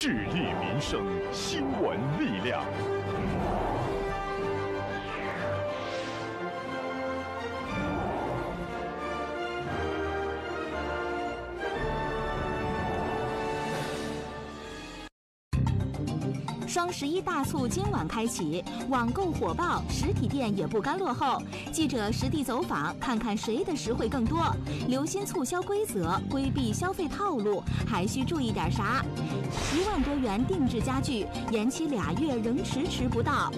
致力民生，新闻力量。十一大促今晚开启，网购火爆，实体店也不甘落后。记者实地走访，看看谁的实惠更多。留心促销规则，规避消费套路，还需注意点啥？一万多元定制家具，延期俩月仍迟迟不到。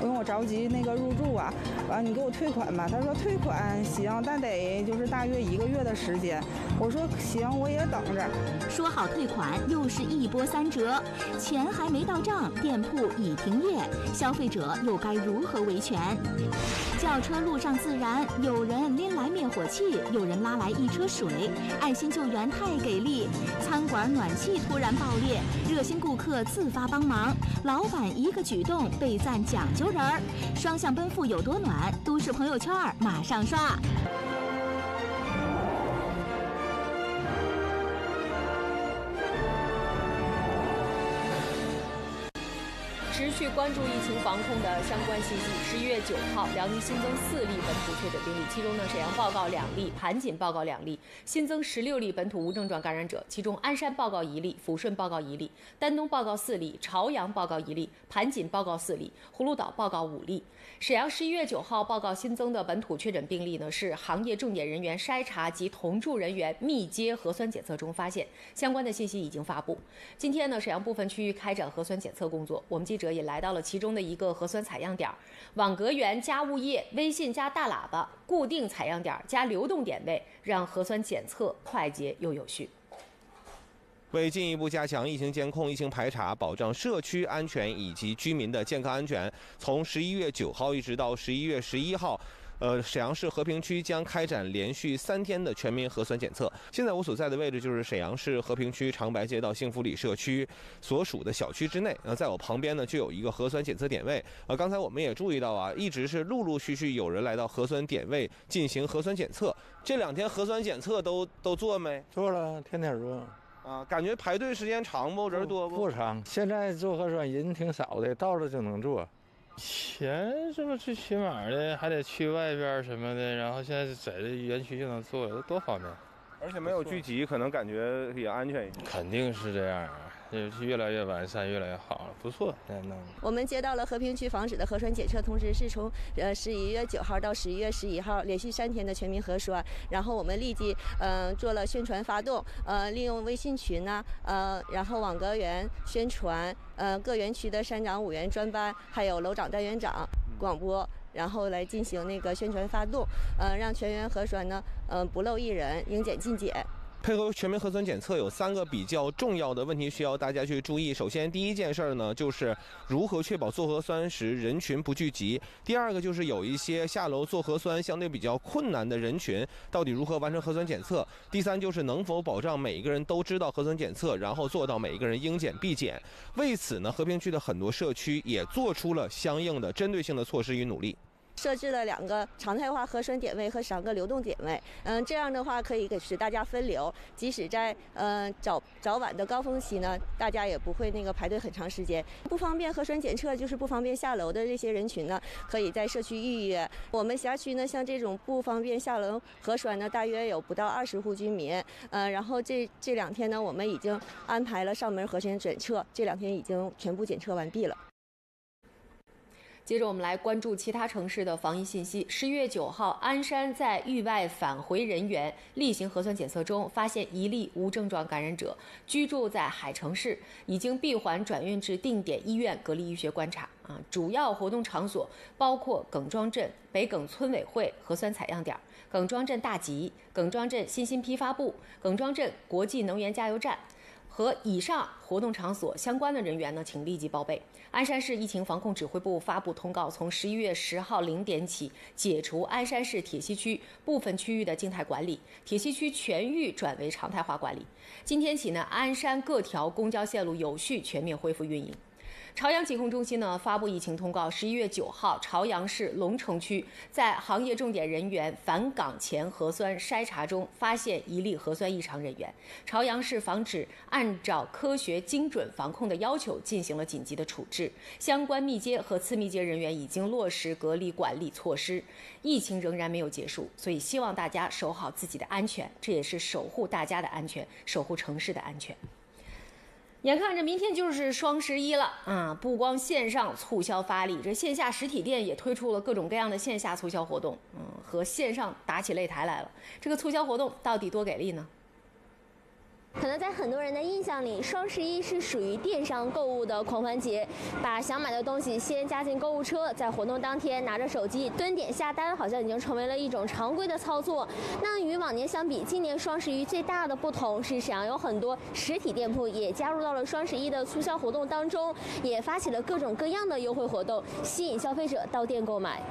因为我着急那个入住啊，完你给我退款吧。他说退款行，但得就是大约一个月的时间。我说行，我也等着。说好退款，又是一波三折，钱还没到账。店铺已停业，消费者又该如何维权？轿车路上自燃，有人拎来灭火器，有人拉来一车水，爱心救援太给力。餐馆暖气突然爆裂，热心顾客自发帮忙，老板一个举动被赞讲究人儿。双向奔赴有多暖？都市朋友圈马上刷。持续关注疫情防控的相关信息。十一月九号，辽宁新增四例本土确诊病例，其中呢，沈阳报告两例，盘锦报告两例，新增十六例本土无症状感染者，其中鞍山报告一例，抚顺报告一例，丹东报告四例，朝阳报告一例，盘锦报告四例，葫芦岛报告五例。沈阳十一月九号报告新增的本土确诊病例呢，是行业重点人员筛查及同住人员密接核酸检测中发现，相关的信息已经发布。今天呢，沈阳部分区域开展核酸检测工作，我们记者。也来到了其中的一个核酸采样点，网格员加物业、微信加大喇叭，固定采样点加流动点位，让核酸检测快捷又有序。为进一步加强疫情监控、疫情排查，保障社区安全以及居民的健康安全，从十一月九号一直到十一月十一号。呃，沈阳市和平区将开展连续三天的全民核酸检测。现在我所在的位置就是沈阳市和平区长白街道幸福里社区所属的小区之内。呃在我旁边呢，就有一个核酸检测点位。呃，刚才我们也注意到啊，一直是陆陆续续有人来到核酸点位进行核酸检测。这两天核酸检测都都做没？做了，天天做。啊，感觉排队时间长不？人多不？不长。现在做核酸人挺少的，到了就能做。钱是不是最起码的，还得去外边什么的，然后现在在这园区就能做，多方便。而且没有聚集，可能感觉也安全一点。肯定是这样啊，是越来越完善，越来越好了，不错。现在弄。我们接到了和平区防止的核酸检测通知，是从呃十一月九号到十一月十一号连续三天的全民核酸。然后我们立即嗯做了宣传发动，呃利用微信群呐，呃然后网格员宣传，呃各园区的山长、五员专班，还有楼长、单元长广播。然后来进行那个宣传发动，呃，让全员核酸呢，呃，不漏一人，应检尽检。配合全民核酸检测，有三个比较重要的问题需要大家去注意。首先，第一件事儿呢，就是如何确保做核酸时人群不聚集；第二个就是有一些下楼做核酸相对比较困难的人群，到底如何完成核酸检测；第三就是能否保障每一个人都知道核酸检测，然后做到每一个人应检必检。为此呢，和平区的很多社区也做出了相应的针对性的措施与努力。设置了两个常态化核酸点位和三个流动点位，嗯，这样的话可以给使大家分流，即使在嗯早早晚的高峰期呢，大家也不会那个排队很长时间。不方便核酸检测就是不方便下楼的这些人群呢，可以在社区预约。我们辖区呢，像这种不方便下楼核酸呢，大约有不到二十户居民，嗯，然后这这两天呢，我们已经安排了上门核酸检测，这两天已经全部检测完毕了。接着我们来关注其他城市的防疫信息。十一月九号，鞍山在域外返回人员例行核酸检测中发现一例无症状感染者，居住在海城市，已经闭环转运至定点医院隔离医学观察。啊，主要活动场所包括耿庄镇北耿村委会核酸采样点、耿庄镇大集、耿庄镇新兴批发部、耿庄镇国际能源加油站。和以上活动场所相关的人员呢，请立即报备。鞍山市疫情防控指挥部发布通告，从十一月十号零点起，解除鞍山市铁西区部分区域的静态管理，铁西区全域转为常态化管理。今天起呢，鞍山各条公交线路有序全面恢复运营。朝阳疾控中心呢发布疫情通告，十一月九号，朝阳市龙城区在行业重点人员返岗前核酸筛查中发现一例核酸异常人员。朝阳市防止按照科学精准防控的要求进行了紧急的处置，相关密接和次密接人员已经落实隔离管理措施。疫情仍然没有结束，所以希望大家守好自己的安全，这也是守护大家的安全，守护城市的安全。眼看着明天就是双十一了啊！不光线上促销发力，这线下实体店也推出了各种各样的线下促销活动，嗯，和线上打起擂台来了。这个促销活动到底多给力呢？可能在很多人的印象里，双十一是属于电商购物的狂欢节，把想买的东西先加进购物车，在活动当天拿着手机蹲点下单，好像已经成为了一种常规的操作。那与往年相比，今年双十一最大的不同是，沈阳有很多实体店铺也加入到了双十一的促销活动当中，也发起了各种各样的优惠活动，吸引消费者到店购买。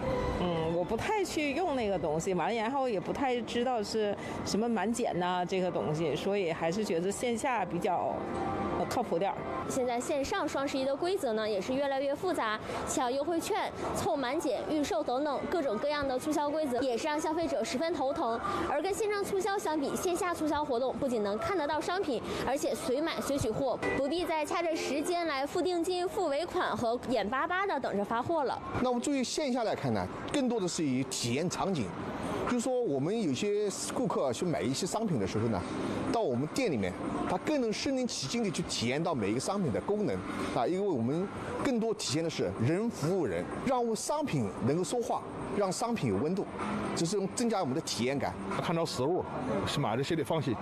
不太去用那个东西，完了然后也不太知道是什么满减呐这个东西，所以还是觉得线下比较呃靠谱点儿。现在线上双十一的规则呢也是越来越复杂，抢优惠券、凑满减、预售等等各种各样的促销规则，也是让消费者十分头疼。而跟线上促销相比，线下促销活动不仅能看得到商品，而且随买随取货，不必再掐着时间来付定金、付尾款和眼巴巴的等着发货了。那我们注意线下来看呢，更多的是以体验场景，就是说我们有些顾客去买一些商品的时候呢，到我们店里面，他更能身临其境地去体验到每一个商品的功能。啊，因为我们更多体现的是人服务人，让商品能够说话，让商品有温度，就是用增加我们的体验感。看到实物，是买的心里放心。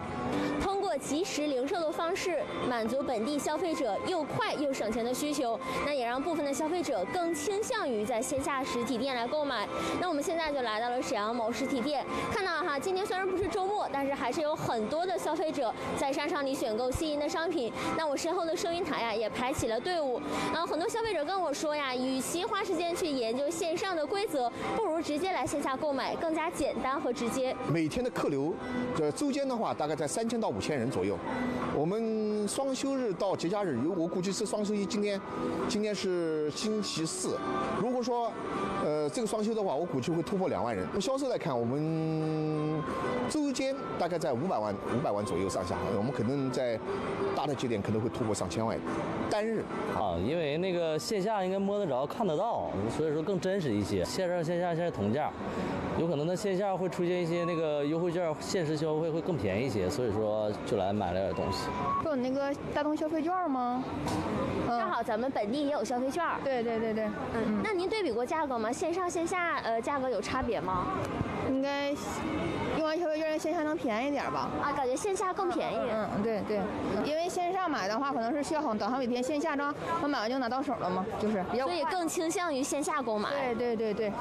通过即时零售的方式，满足本地消费者又快又省钱的需求，那也让部分的消费者更倾向于在线下实体店来购买。那我们现在就来到了沈阳某实体店，看到哈，今天虽然不是周末，但是还是有很多的消费者在商场里选购心仪的商品。那我身后的收银台呀，也排起了队伍。然后很多消费者跟我说呀，与其花时间去研究线上的规则，不如直接来线下购买，更加简单和直接。每天的客流，这周间的话大概在三千到五千人左右。我们双休日到节假日，有我估计是双休一，今天今天是星期四。如果说呃这个双休的话，我估计会突破两万人。从销售来看，我们周间大概在五百万五百万左右上下，我们可能在大的节点可能会突破上千万单日。啊，因为那个线下应该摸得着、看得到，所以说更真实一些。线上线下现在同价，有可能它线下会出现一些那个优惠券，限时消费会更便宜一些，所以说就来买了点东西。不有那个大众消费券吗？正好咱们本地也有消费券。对对对对。嗯，那您对比过价格吗？线上线下呃价格有差别吗？应该用完消费券线下能便宜点吧？啊，感觉线下更便宜。嗯，对对，因为线上买的话可能是需要等好几天，线下呢我买完就拿到手了嘛，就是比较所以更倾向于线下购买。对对对对。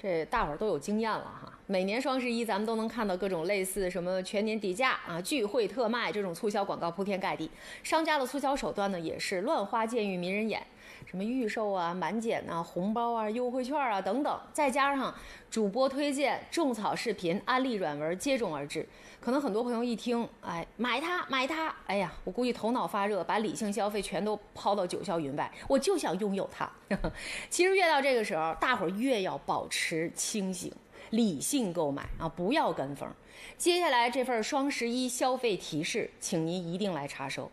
这大伙儿都有经验了哈。每年双十一，咱们都能看到各种类似什么全年底价啊、聚会特卖这种促销广告铺天盖地。商家的促销手段呢，也是乱花渐欲迷人眼，什么预售啊、满减啊、红包啊、优惠券啊等等，再加上主播推荐、种草视频、安利软文接踵而至。可能很多朋友一听，哎，买它买它，哎呀，我估计头脑发热，把理性消费全都抛到九霄云外，我就想拥有它。其实越到这个时候，大伙儿越要保持清醒。理性购买啊，不要跟风。接下来这份双十一消费提示，请您一定来查收。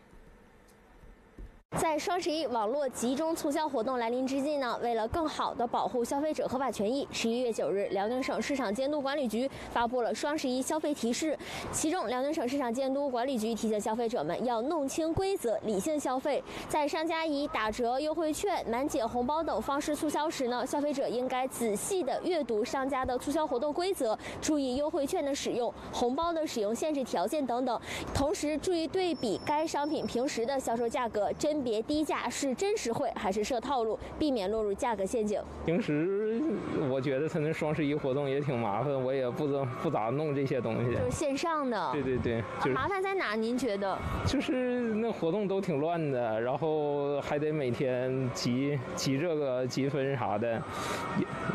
在双十一网络集中促销活动来临之际呢，为了更好的保护消费者合法权益，十一月九日，辽宁省市场监督管理局发布了双十一消费提示。其中，辽宁省市场监督管理局提醒消费者们要弄清规则，理性消费。在商家以打折、优惠券、满减红包等方式促销时呢，消费者应该仔细的阅读商家的促销活动规则，注意优惠券的使用、红包的使用限制条件等等。同时，注意对比该商品平时的销售价格，真甄别低价是真实惠还是设套路，避免落入价格陷阱。平时我觉得他那双十一活动也挺麻烦，我也不怎不咋弄这些东西。就是线上的。对对对，就是麻烦在哪？您觉得？就是那活动都挺乱的，然后还得每天集集这个积分啥的，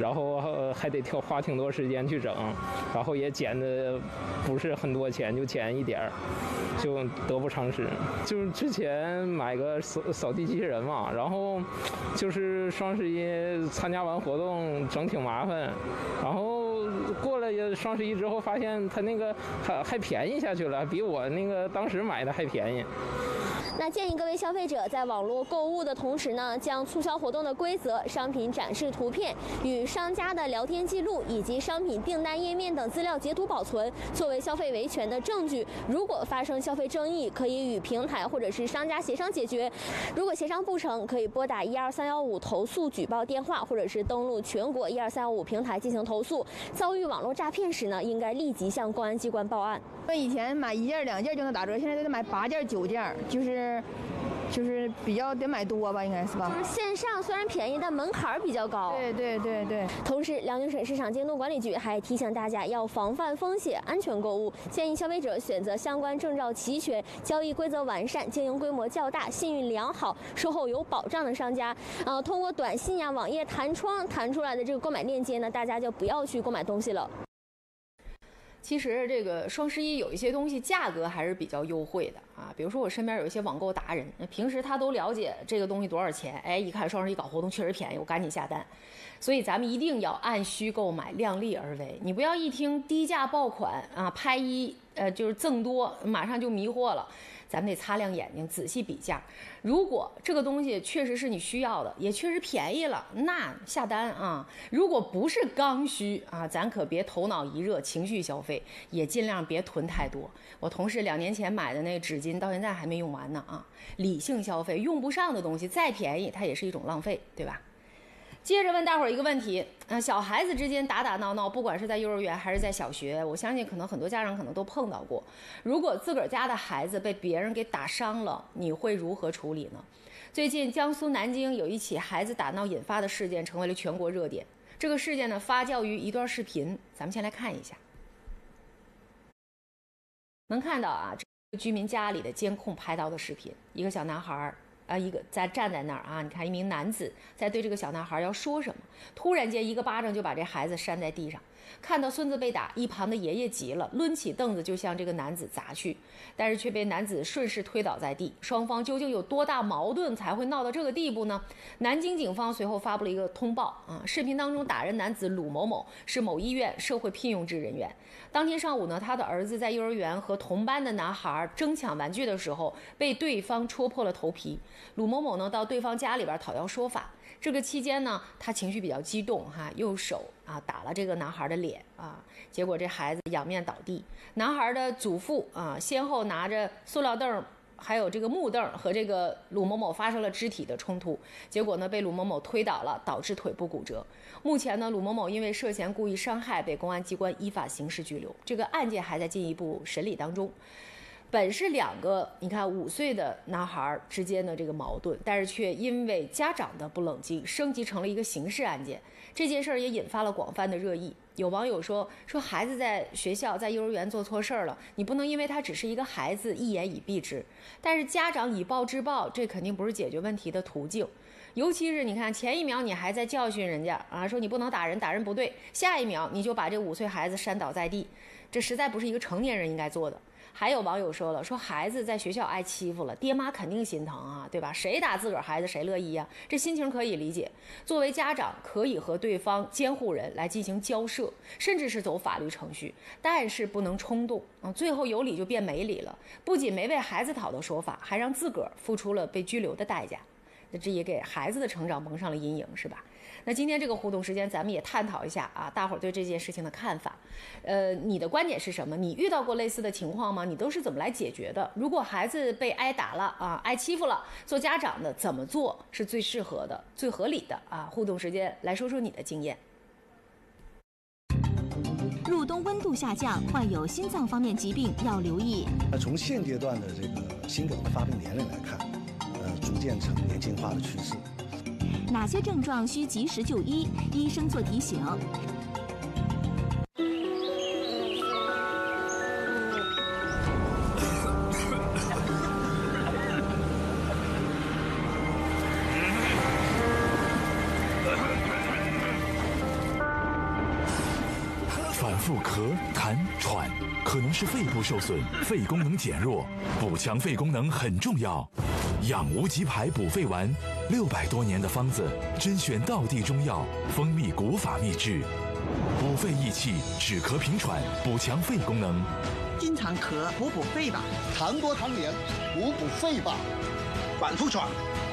然后还得挑花挺多时间去整，然后也捡的不是很多钱，就捡一点儿。就得不偿失。就是之前买个扫扫地机器人嘛，然后就是双十一参加完活动整挺麻烦，然后过了双十一之后发现他那个还还便宜下去了，比我那个当时买的还便宜。那建议各位消费者在网络购物的同时呢，将促销活动的规则、商品展示图片与商家的聊天记录以及商品订单页面等资料截图保存，作为消费维权的证据。如果发生消费争议，可以与平台或者是商家协商解决。如果协商不成，可以拨打一二三幺五投诉举报电话，或者是登录全国一二三幺五平台进行投诉。遭遇网络诈骗时呢，应该立即向公安机关报案。那以前买一件两件就能打折，现在都得买八件九件，就是就是比较得买多吧，应该是吧？就是线上虽然便宜，但门槛比较高。对对对对。同时，辽宁省市场监督管理局还提醒大家要防范风险，安全购物，建议消费者选择相关证照齐全、交易规则完善、经营规模较大、信誉良好、售后有保障的商家。呃，通过短信呀、网页弹窗弹出来的这个购买链接呢，大家就不要去购买东西了。其实这个双十一有一些东西价格还是比较优惠的啊，比如说我身边有一些网购达人，平时他都了解这个东西多少钱，哎，一看双十一搞活动确实便宜，我赶紧下单。所以咱们一定要按需购买，量力而为。你不要一听低价爆款啊，拍一呃就是赠多，马上就迷惑了。咱们得擦亮眼睛，仔细比价。如果这个东西确实是你需要的，也确实便宜了，那下单啊。如果不是刚需啊，咱可别头脑一热情绪消费，也尽量别囤太多。我同事两年前买的那个纸巾到现在还没用完呢啊。理性消费，用不上的东西再便宜，它也是一种浪费，对吧？接着问大伙儿一个问题嗯，小孩子之间打打闹闹，不管是在幼儿园还是在小学，我相信可能很多家长可能都碰到过。如果自个儿家的孩子被别人给打伤了，你会如何处理呢？最近江苏南京有一起孩子打闹引发的事件，成为了全国热点。这个事件呢，发酵于一段视频，咱们先来看一下。能看到啊，这居民家里的监控拍到的视频，一个小男孩。啊，一个在站在那儿啊，你看一名男子在对这个小男孩要说什么，突然间一个巴掌就把这孩子扇在地上。看到孙子被打，一旁的爷爷急了，抡起凳子就向这个男子砸去，但是却被男子顺势推倒在地。双方究竟有多大矛盾才会闹到这个地步呢？南京警方随后发布了一个通报啊，视频当中打人男子鲁某某是某医院社会聘用制人员。当天上午呢，他的儿子在幼儿园和同班的男孩争抢玩具的时候，被对方戳破了头皮。鲁某某呢到对方家里边讨要说法。这个期间呢，他情绪比较激动，哈，右手啊打了这个男孩的脸啊，结果这孩子仰面倒地。男孩的祖父啊，先后拿着塑料凳，还有这个木凳和这个鲁某某发生了肢体的冲突，结果呢被鲁某某推倒了，导致腿部骨折。目前呢，鲁某某因为涉嫌故意伤害被公安机关依法刑事拘留，这个案件还在进一步审理当中。本是两个，你看五岁的男孩之间的这个矛盾，但是却因为家长的不冷静，升级成了一个刑事案件。这件事儿也引发了广泛的热议。有网友说：“说孩子在学校、在幼儿园做错事儿了，你不能因为他只是一个孩子一言以蔽之。但是家长以暴制暴，这肯定不是解决问题的途径。尤其是你看，前一秒你还在教训人家啊，说你不能打人，打人不对；下一秒你就把这五岁孩子扇倒在地，这实在不是一个成年人应该做的。”还有网友说了，说孩子在学校挨欺负了，爹妈肯定心疼啊，对吧？谁打自个儿孩子谁乐意呀？这心情可以理解。作为家长，可以和对方监护人来进行交涉，甚至是走法律程序，但是不能冲动啊！最后有理就变没理了，不仅没为孩子讨到说法，还让自个儿付出了被拘留的代价，那这也给孩子的成长蒙上了阴影，是吧？那今天这个互动时间，咱们也探讨一下啊，大伙儿对这件事情的看法。呃，你的观点是什么？你遇到过类似的情况吗？你都是怎么来解决的？如果孩子被挨打了啊，挨欺负了，做家长的怎么做是最适合的、最合理的啊？互动时间，来说说你的经验。入冬温度下降，患有心脏方面疾病要留意。那从现阶段的这个心梗的发病年龄来看，呃，逐渐呈年轻化的趋势。哪些症状需及时就医？医生做提醒。反复咳、痰、喘，可能是肺部受损，肺功能减弱，补强肺功能很重要。养无极牌补肺丸，六百多年的方子，甄选道地中药，蜂蜜古法秘制，补肺益气，止咳平喘，补强肺功能。经常咳，补补肺吧。痰多痰黏，补补肺吧。反复喘，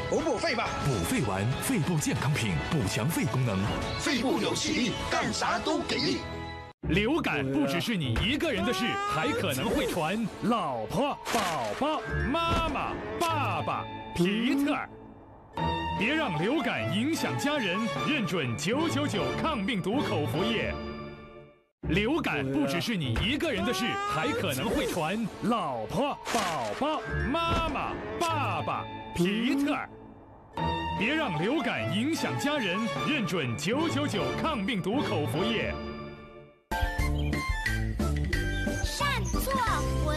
补补肺吧。补肺丸，肺部健康品，补强肺功能。肺部有气力，干啥都给力。流感不只是你一个人的事，还可能会传老婆、宝宝、妈妈、爸爸、皮特。别让流感影响家人，认准九九九抗病毒口服液。流感不只是你一个人的事，还可能会传老婆、宝宝、妈妈、爸爸、皮特。别让流感影响家人，认准九九九抗病毒口服液。善作文。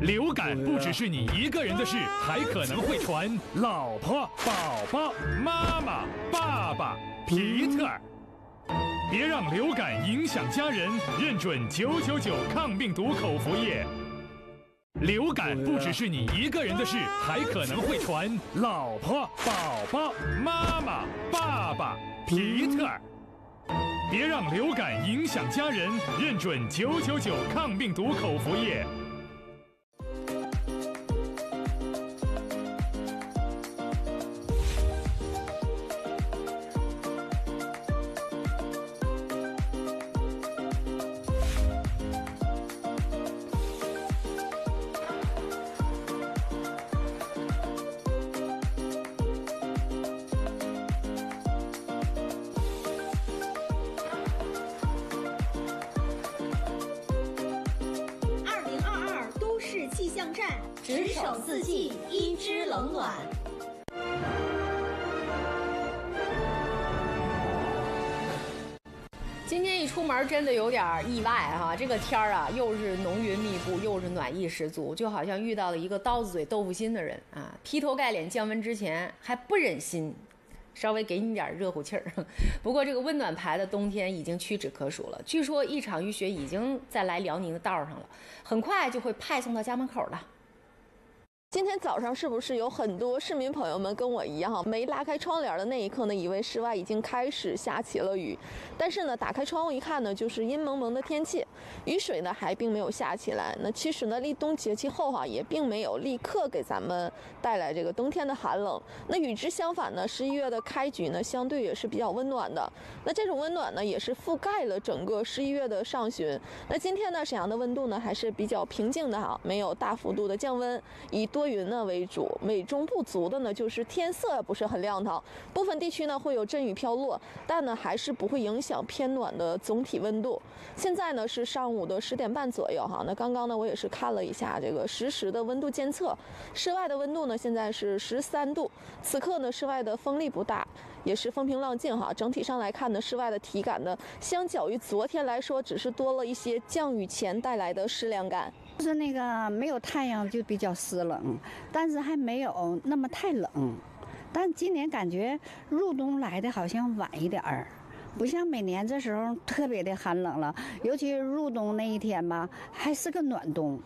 流感不只是你一个人的事，还可能会传老婆、宝宝、妈妈、爸爸、皮特。别让流感影响家人，认准九九九抗病毒口服液。流感不只是你一个人的事，还可能会传老婆、宝宝、妈妈、爸爸、皮特。别让流感影响家人，认准九九九抗病毒口服液。冷暖。今天一出门真的有点意外哈、这个天儿啊，又是浓云密布，又是暖意十足，就好像遇到了一个刀子嘴豆腐心的人啊！劈头盖脸降温之前还不忍心稍微给你点热乎气儿。不过这个温暖牌的冬天已经屈指可数了，据说一场雨雪已经在来辽宁的道上了，很快就会派送到家门口了。今天早上是不是有很多市民朋友们跟我一样，没拉开窗帘的那一刻呢，以为室外已经开始下起了雨，但是呢，打开窗户一看呢，就是阴蒙蒙的天气，雨水呢还并没有下起来。那其实呢，立冬节气后哈、也并没有立刻给咱们带来这个冬天的寒冷。那与之相反呢，十一月的开局呢，相对也是比较温暖的。那这种温暖呢，也是覆盖了整个十一月的上旬。那今天呢，沈阳的温度呢还是比较平静的哈，没有大幅度的降温，以多多云呢为主。美中不足的呢，就是天色不是很亮堂，部分地区呢会有阵雨飘落，但呢还是不会影响偏暖的总体温度。现在呢是上午的十点半左右哈，那刚刚呢我也是看了一下这个实时的温度监测，室外的温度呢现在是十三度，此刻呢室外的风力不大。也是风平浪静哈，整体上来看呢，室外的体感呢，相较于昨天来说，只是多了一些降雨前带来的湿凉感。就是那个没有太阳就比较湿冷，但是还没有那么太冷。但今年感觉入冬来的好像晚一点儿，不像每年这时候特别的寒冷了，尤其入冬那一天吧，还是个暖冬。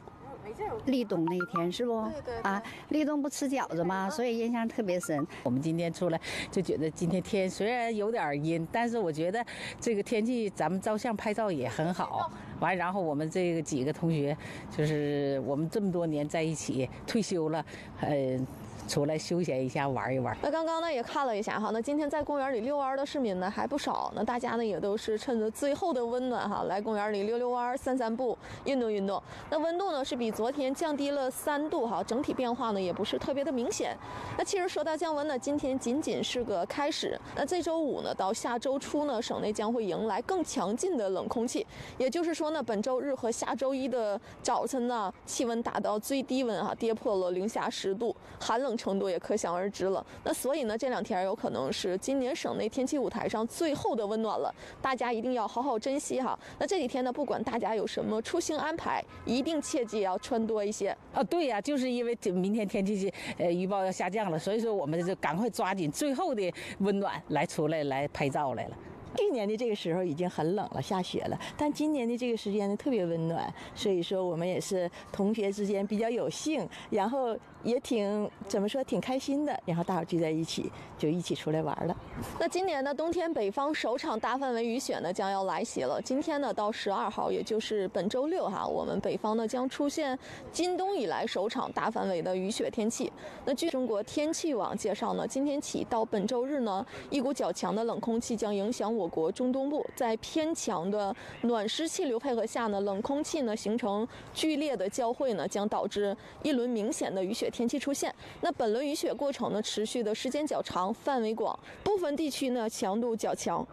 立冬那一天是不？啊，立冬不吃饺子吗？所以印象特别深。我们今天出来就觉得今天天虽然有点阴，但是我觉得这个天气咱们照相拍照也很好。完，然后我们这个几个同学，就是我们这么多年在一起，退休了，呃。出来休闲一下，玩一玩。那刚刚呢也看了一下哈，那今天在公园里遛弯的市民呢还不少，那大家呢也都是趁着最后的温暖哈，来公园里溜溜弯、散散步、运动运动。那温度呢是比昨天降低了三度哈，整体变化呢也不是特别的明显。那其实说到降温呢，今天仅仅是个开始。那这周五呢到下周初呢，省内将会迎来更强劲的冷空气，也就是说呢，本周日和下周一的早晨呢，气温达到最低温哈，跌破了零下十度，寒冷。程度也可想而知了。那所以呢，这两天有可能是今年省内天气舞台上最后的温暖了，大家一定要好好珍惜哈。那这几天呢，不管大家有什么出行安排，一定切记要穿多一些。啊，对呀、就是因为这明天天气呃预报要下降了，所以说我们就赶快抓紧最后的温暖来出来来拍照来了。去年的这个时候已经很冷了，下雪了，但今年的这个时间呢特别温暖，所以说我们也是同学之间比较有幸，然后也挺怎么说挺开心的，然后大伙聚在一起就一起出来玩了。那今年呢，冬天北方首场大范围雨雪呢将要来袭了。今天呢到十二号，也就是本周六哈，我们北方呢将出现今冬以来首场大范围的雨雪天气。那据中国天气网介绍呢，今天起到本周日呢，一股较强的冷空气将影响我我国中东部，在偏强的暖湿气流配合下呢，冷空气呢形成剧烈的交汇呢，将导致一轮明显的雨雪天气出现。那本轮雨雪过程呢持续的时间较长，范围广，部分地区呢强度较强。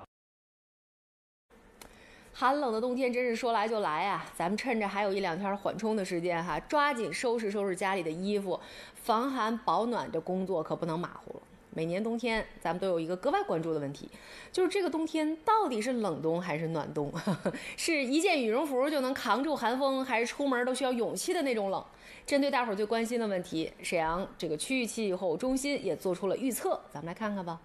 寒冷的冬天真是说来就来啊！咱们趁着还有一两天缓冲的时间哈，抓紧收拾收拾家里的衣服，防寒保暖的工作可不能马虎了。每年冬天，咱们都有一个格外关注的问题，就是这个冬天到底是冷冬还是暖冬？是一件羽绒服就能扛住寒风，还是出门都需要勇气的那种冷？针对大伙儿最关心的问题，沈阳这个区域气候中心也做出了预测，咱们来看看吧。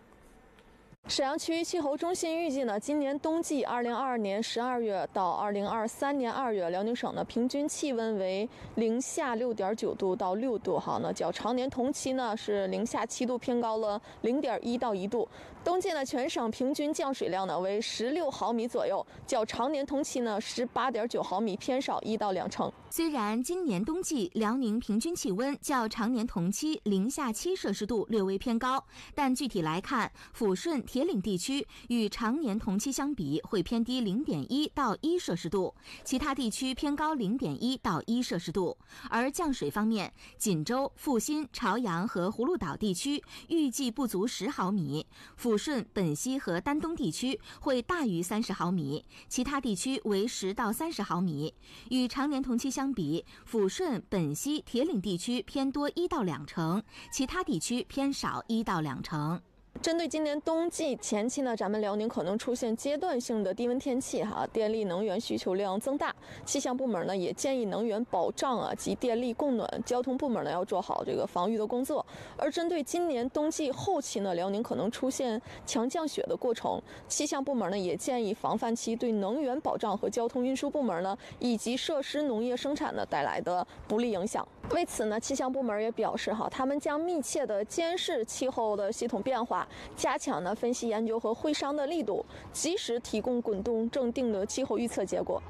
沈阳区域气候中心预计呢，今年冬季二零二二年十二月到二零二三年二月，辽宁省的平均气温为零下六点九度到六度，哈，那较常年同期呢是零下七度，偏高了零点一到一度。冬季呢，全省平均降水量呢为十六毫米左右，较常年同期呢十八点九毫米，偏少一到两成。虽然今年冬季辽宁平均气温较常年同期零下七摄氏度略微偏高，但具体来看，抚顺、铁岭地区与常年同期相比会偏低零点一到一摄氏度，其他地区偏高零点一到一摄氏度。而降水方面，锦州、阜新、朝阳和葫芦岛地区预计不足十毫米，抚顺、本溪和丹东地区会大于三十毫米，其他地区为十到三十毫米。与常年同期相比，抚顺、本溪、铁岭地区偏多一到两成，其他地区偏少一到两成。针对今年冬季前期呢，咱们辽宁可能出现阶段性的低温天气哈，电力能源需求量增大，气象部门呢也建议能源保障啊及电力供暖，交通部门呢要做好这个防御的工作。而针对今年冬季后期呢，辽宁可能出现强降雪的过程，气象部门呢也建议防范期对能源保障和交通运输部门呢以及设施农业生产呢带来的不利影响。为此呢，气象部门也表示哈，他们将密切的监视气候的系统变化。加强呢分析研究和会商的力度，及时提供滚动正定的气候预测结果。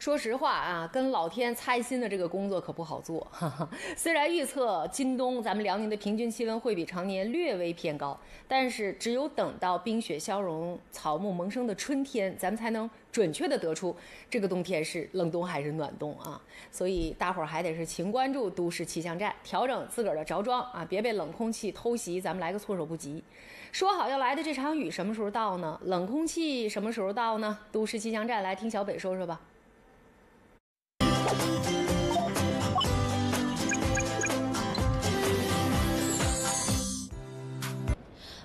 说实话啊，跟老天猜心的这个工作可不好做。哈 哈虽然预测今冬咱们辽宁的平均气温会比常年略微偏高，但是只有等到冰雪消融、草木萌生的春天，咱们才能准确的得出这个冬天是冷冬还是暖冬啊。所以大伙儿还得是勤关注都市气象站，调整自个儿的着装啊，别被冷空气偷袭，咱们来个措手不及。说好要来的这场雨什么时候到呢？冷空气什么时候到呢？都市气象站来听小北说说吧。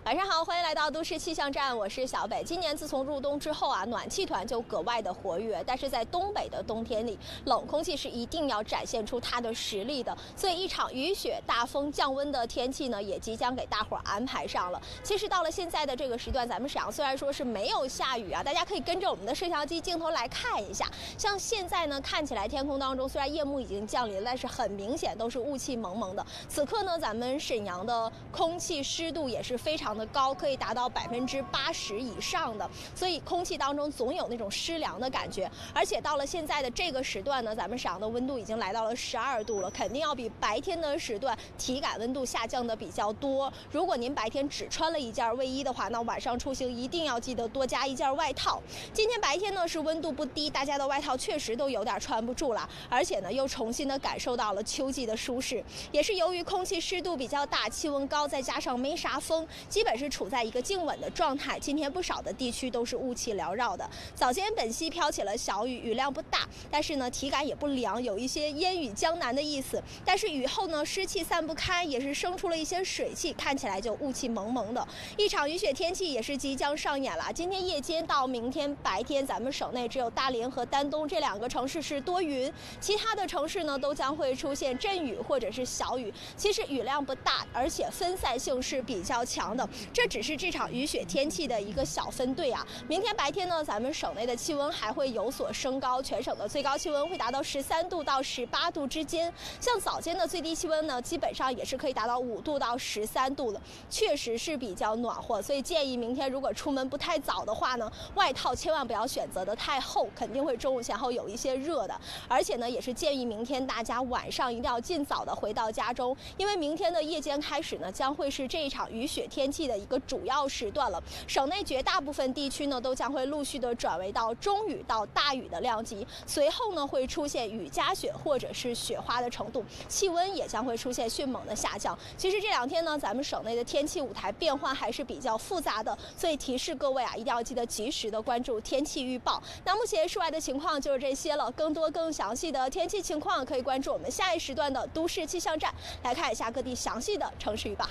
晚上好，欢迎来到都市气象站，我是小北。今年自从入冬之后啊，暖气团就格外的活跃。但是在东北的冬天里，冷空气是一定要展现出它的实力的。所以一场雨雪、大风、降温的天气呢，也即将给大伙儿安排上了。其实到了现在的这个时段，咱们沈阳虽然说是没有下雨啊，大家可以跟着我们的摄像机镜头来看一下。像现在呢，看起来天空当中虽然夜幕已经降临，但是很明显都是雾气蒙蒙的。此刻呢，咱们沈阳的空气湿度也是非常的高，可以达到百分之八十以上的，所以空气当中总有那种湿凉的感觉。而且到了现在的这个时段呢，咱们沈阳的温度已经来到了十二度了，肯定要比白天的时段体感温度下降的比较多。如果您白天只穿了一件卫衣的话，那晚上出行一定要记得多加一件外套。今天白天呢是温度不低，大家的外套确实都有点穿不住了，而且呢又重新的感受到了秋季的舒适。也是由于空气湿度比较大，气温高，再加上没啥风，基本是处在一个静稳的状态。今天不少的地区都是雾气缭绕的。早间本溪飘起了小雨，雨量不大，但是呢体感也不凉，有一些烟雨江南的意思。但是雨后呢湿气散不开，也是生出了一些水汽，看起来就雾气蒙蒙的。一场雨雪天气也是即将上演了。今天夜间到明天白天，咱们省内只有大连和丹东这两个城市是多云，其他的城市呢都将会出现阵雨或者是小雨。其实雨量不大，而且分散性是比较强的。这只是这场雨雪天气的一个小分队啊。明天白天呢，咱们省内的气温还会有所升高，全省的最高气温会达到十三度到十八度之间。像早间的最低气温呢，基本上也是可以达到五度到十三度的，确实是比较暖和。所以建议明天如果出门不太早的话呢，外套千万不要选择的太厚，肯定会中午前后有一些热的。而且呢，也是建议明天大家晚上一定要尽早的回到家中，因为明天的夜间开始呢，将会是这一场雨雪天气的一个主要时段了。省内绝大部分地区呢，都将会陆续的转为到中雨到大雨的量级，随后呢会出现雨夹雪或者是雪花的程度，气温也将会出现迅猛的下降。其实这两天呢，咱们省内的天气舞台变换还是比较复杂的，所以提示各位啊，一定要记得及时的关注天气预报。那目前室外的情况就是这些了，更多更详细的天气情况可以关注我们下一时段的都市气象站，来看一下各地详细的城市预报。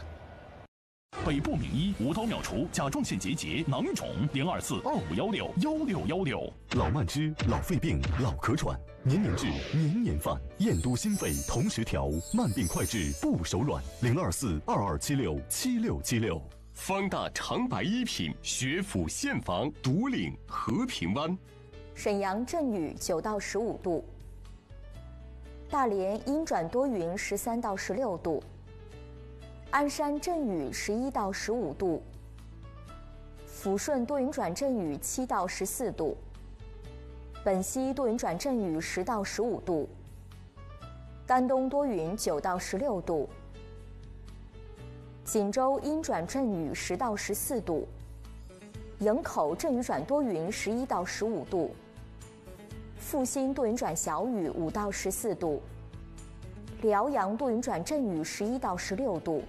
北部名医无刀秒除甲状腺结节、囊肿，零二四二五幺六幺六幺六。老慢支、老肺病、老咳喘，年年治，年年犯，燕都心肺同时调，慢病快治不手软。零二四二二七六七六七六。方大长白一品学府现房，独领和平湾。沈阳阵雨九到十五度，大连阴转多云十三到十六度，鞍山阵雨十一到十五度，抚顺多云转阵雨七到十四度，本溪多云转阵雨十到十五度，丹东多云九到十六度，锦州阴转阵雨十到十四度，营口阵雨转多云十一到十五度。阜新多云转小雨五到十四度，辽阳多云转阵雨十一到十六度，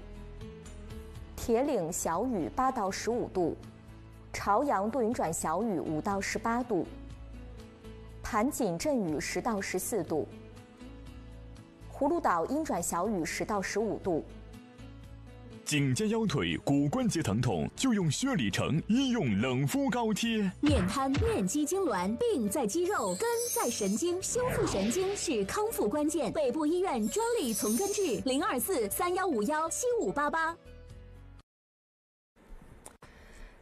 铁岭小雨八到十五度，朝阳多云转小雨五到十八度，盘锦阵雨十到十四度，葫芦岛阴转小雨十到十五度。颈肩腰腿骨关节疼痛，就用薛礼成医用冷敷膏贴。面瘫、面肌痉挛，病在肌肉，根在神经，修复神经是康复关键。北部医院专利从根治，零二四三幺五幺七五八八。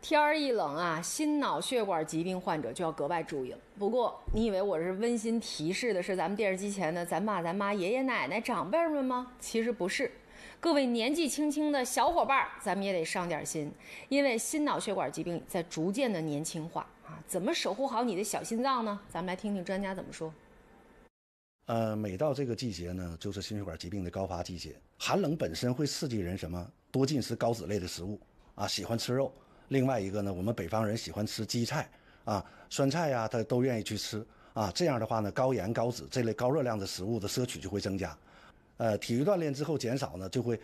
天儿一冷啊，心脑血管疾病患者就要格外注意了。不过，你以为我是温馨提示的是咱们电视机前的咱爸、咱妈、爷爷奶奶、长辈们吗？其实不是。各位年纪轻轻的小伙伴，咱们也得上点心，因为心脑血管疾病在逐渐的年轻化啊。怎么守护好你的小心脏呢？咱们来听听专家怎么说。呃，每到这个季节呢，就是心血管疾病的高发季节。寒冷本身会刺激人什么？多进食高脂类的食物啊，喜欢吃肉。另外一个呢，我们北方人喜欢吃鸡菜啊、酸菜呀，他都愿意去吃啊。这样的话呢，高盐、高脂这类高热量的食物的摄取就会增加。呃，体育锻炼之后减少呢，就会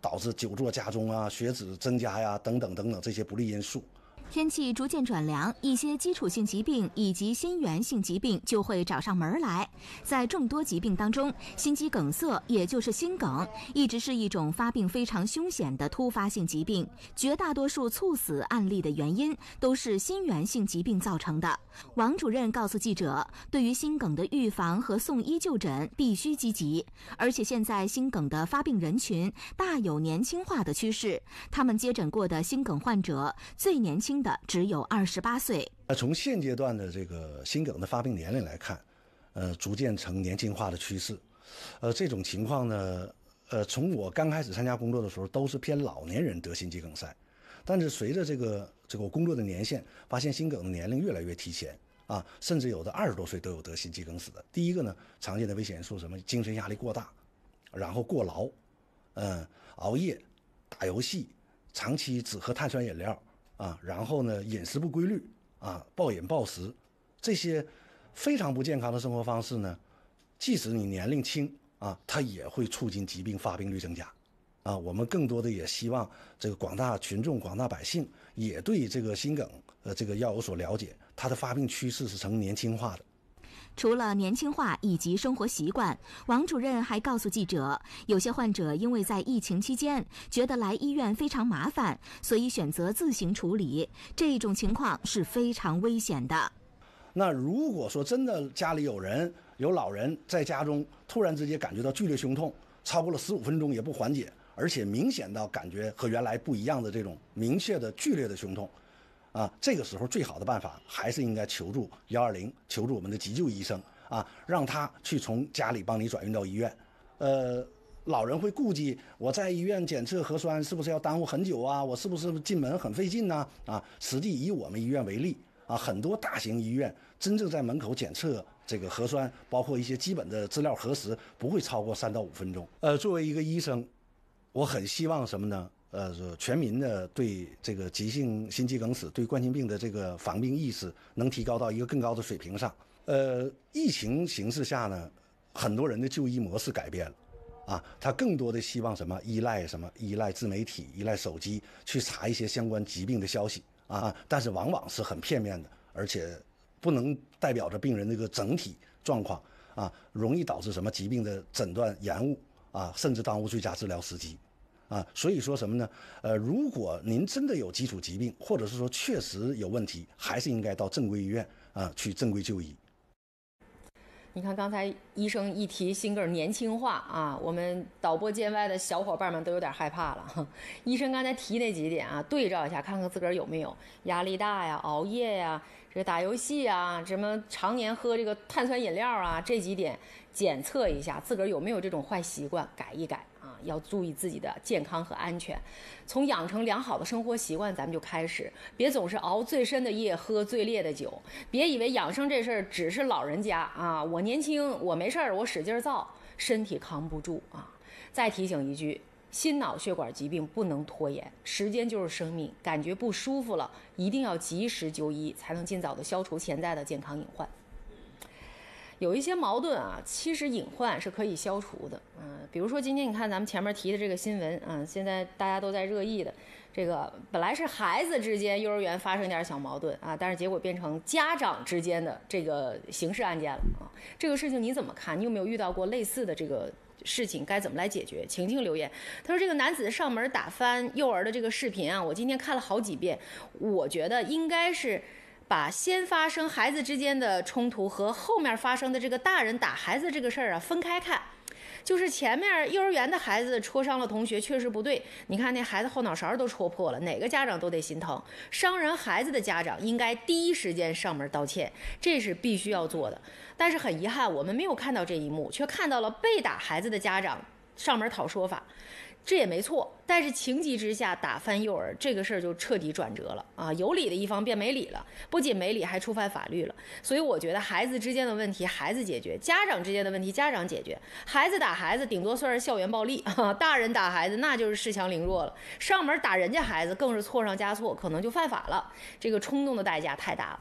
导致久坐加重啊、血脂增加呀等等等等这些不利因素。天气逐渐转凉，一些基础性疾病以及心源性疾病就会找上门来。在众多疾病当中，心肌梗塞也就是心梗，一直是一种发病非常凶险的突发性疾病。绝大多数猝死案例的原因都是心源性疾病造成的。王主任告诉记者，对于心梗的预防和送医就诊必须积极，而且现在心梗的发病人群大有年轻化的趋势。他们接诊过的心梗患者最年轻的只有二十八岁。那从现阶段的这个心梗的发病年龄来看，呃，逐渐呈年轻化的趋势。呃，这种情况呢，呃，从我刚开始参加工作的时候，都是偏老年人得心肌梗塞。但是随着这个这个我工作的年限，发现心梗的年龄越来越提前啊，甚至有的二十多岁都有得心肌梗死的。第一个呢，常见的危险因素什么？精神压力过大，然后过劳，嗯，熬夜、打游戏、长期只喝碳酸饮料啊，然后呢，饮食不规律啊，暴饮暴食，这些非常不健康的生活方式呢，即使你年龄轻啊，它也会促进疾病发病率增加。啊，我们更多的也希望这个广大群众、广大百姓也对这个心梗，呃，这个药有所了解。它的发病趋势是呈年轻化的。除了年轻化以及生活习惯，王主任还告诉记者，有些患者因为在疫情期间觉得来医院非常麻烦，所以选择自行处理。这种情况是非常危险的。那如果说真的家里有人有老人在家中突然之间感觉到剧烈胸痛，超过了十五分钟也不缓解，而且明显到感觉和原来不一样的这种明确的剧烈的胸痛，啊，这个时候最好的办法还是应该求助幺二零，求助我们的急救医生啊，让他去从家里帮你转运到医院。呃，老人会顾忌我在医院检测核酸是不是要耽误很久啊？我是不是进门很费劲呢？啊，实际以我们医院为例啊，很多大型医院真正在门口检测这个核酸，包括一些基本的资料核实，不会超过三到五分钟。呃，作为一个医生。我很希望什么呢？呃，全民的对这个急性心肌梗死、对冠心病的这个防病意识能提高到一个更高的水平上。呃，疫情形势下呢，很多人的就医模式改变了，啊，他更多的希望什么？依赖什么？依赖自媒体、依赖手机去查一些相关疾病的消息啊，但是往往是很片面的，而且不能代表着病人那个整体状况啊，容易导致什么疾病的诊断延误。啊，甚至耽误最佳治疗时机，啊，所以说什么呢？呃，如果您真的有基础疾病，或者是说确实有问题，还是应该到正规医院啊去正规就医。你看刚才医生一提心梗年轻化啊，我们导播间外的小伙伴们都有点害怕了。医生刚才提那几点啊，对照一下，看看自个儿有没有压力大呀、熬夜呀、这打游戏啊、什么常年喝这个碳酸饮料啊，这几点。检测一下自个儿有没有这种坏习惯，改一改！要注意自己的健康和安全，从养成良好的生活习惯咱们就开始，别总是熬最深的夜，喝最烈的酒。别以为养生这事儿只是老人家啊！我年轻，我没事儿，我使劲造，身体扛不住啊！再提醒一句，心脑血管疾病不能拖延，时间就是生命，感觉不舒服了，一定要及时就医，才能尽早的消除潜在的健康隐患。有一些矛盾啊，其实隐患是可以消除的。嗯，比如说今天你看咱们前面提的这个新闻啊，现在大家都在热议的，这个本来是孩子之间幼儿园发生点小矛盾啊，但是结果变成家长之间的这个刑事案件了啊。这个事情你怎么看？你有没有遇到过类似的这个事情？该怎么来解决？晴晴留言，他说这个男子上门打翻幼儿的这个视频啊，我今天看了好几遍，我觉得应该是。把先发生孩子之间的冲突和后面发生的这个大人打孩子这个事儿啊分开看，就是前面幼儿园的孩子戳伤了同学确实不对，你看那孩子后脑勺都戳破了，哪个家长都得心疼。伤人孩子的家长应该第一时间上门道歉，这是必须要做的。但是很遗憾，我们没有看到这一幕，却看到了被打孩子的家长上门讨说法。这也没错，但是情急之下打翻幼儿这个事儿就彻底转折了啊！有理的一方变没理了，不仅没理，还触犯法律了。所以我觉得孩子之间的问题孩子解决，家长之间的问题家长解决。孩子打孩子顶多算是校园暴力，大人打孩子那就是恃强凌弱了。上门打人家孩子更是错上加错，可能就犯法了。这个冲动的代价太大了。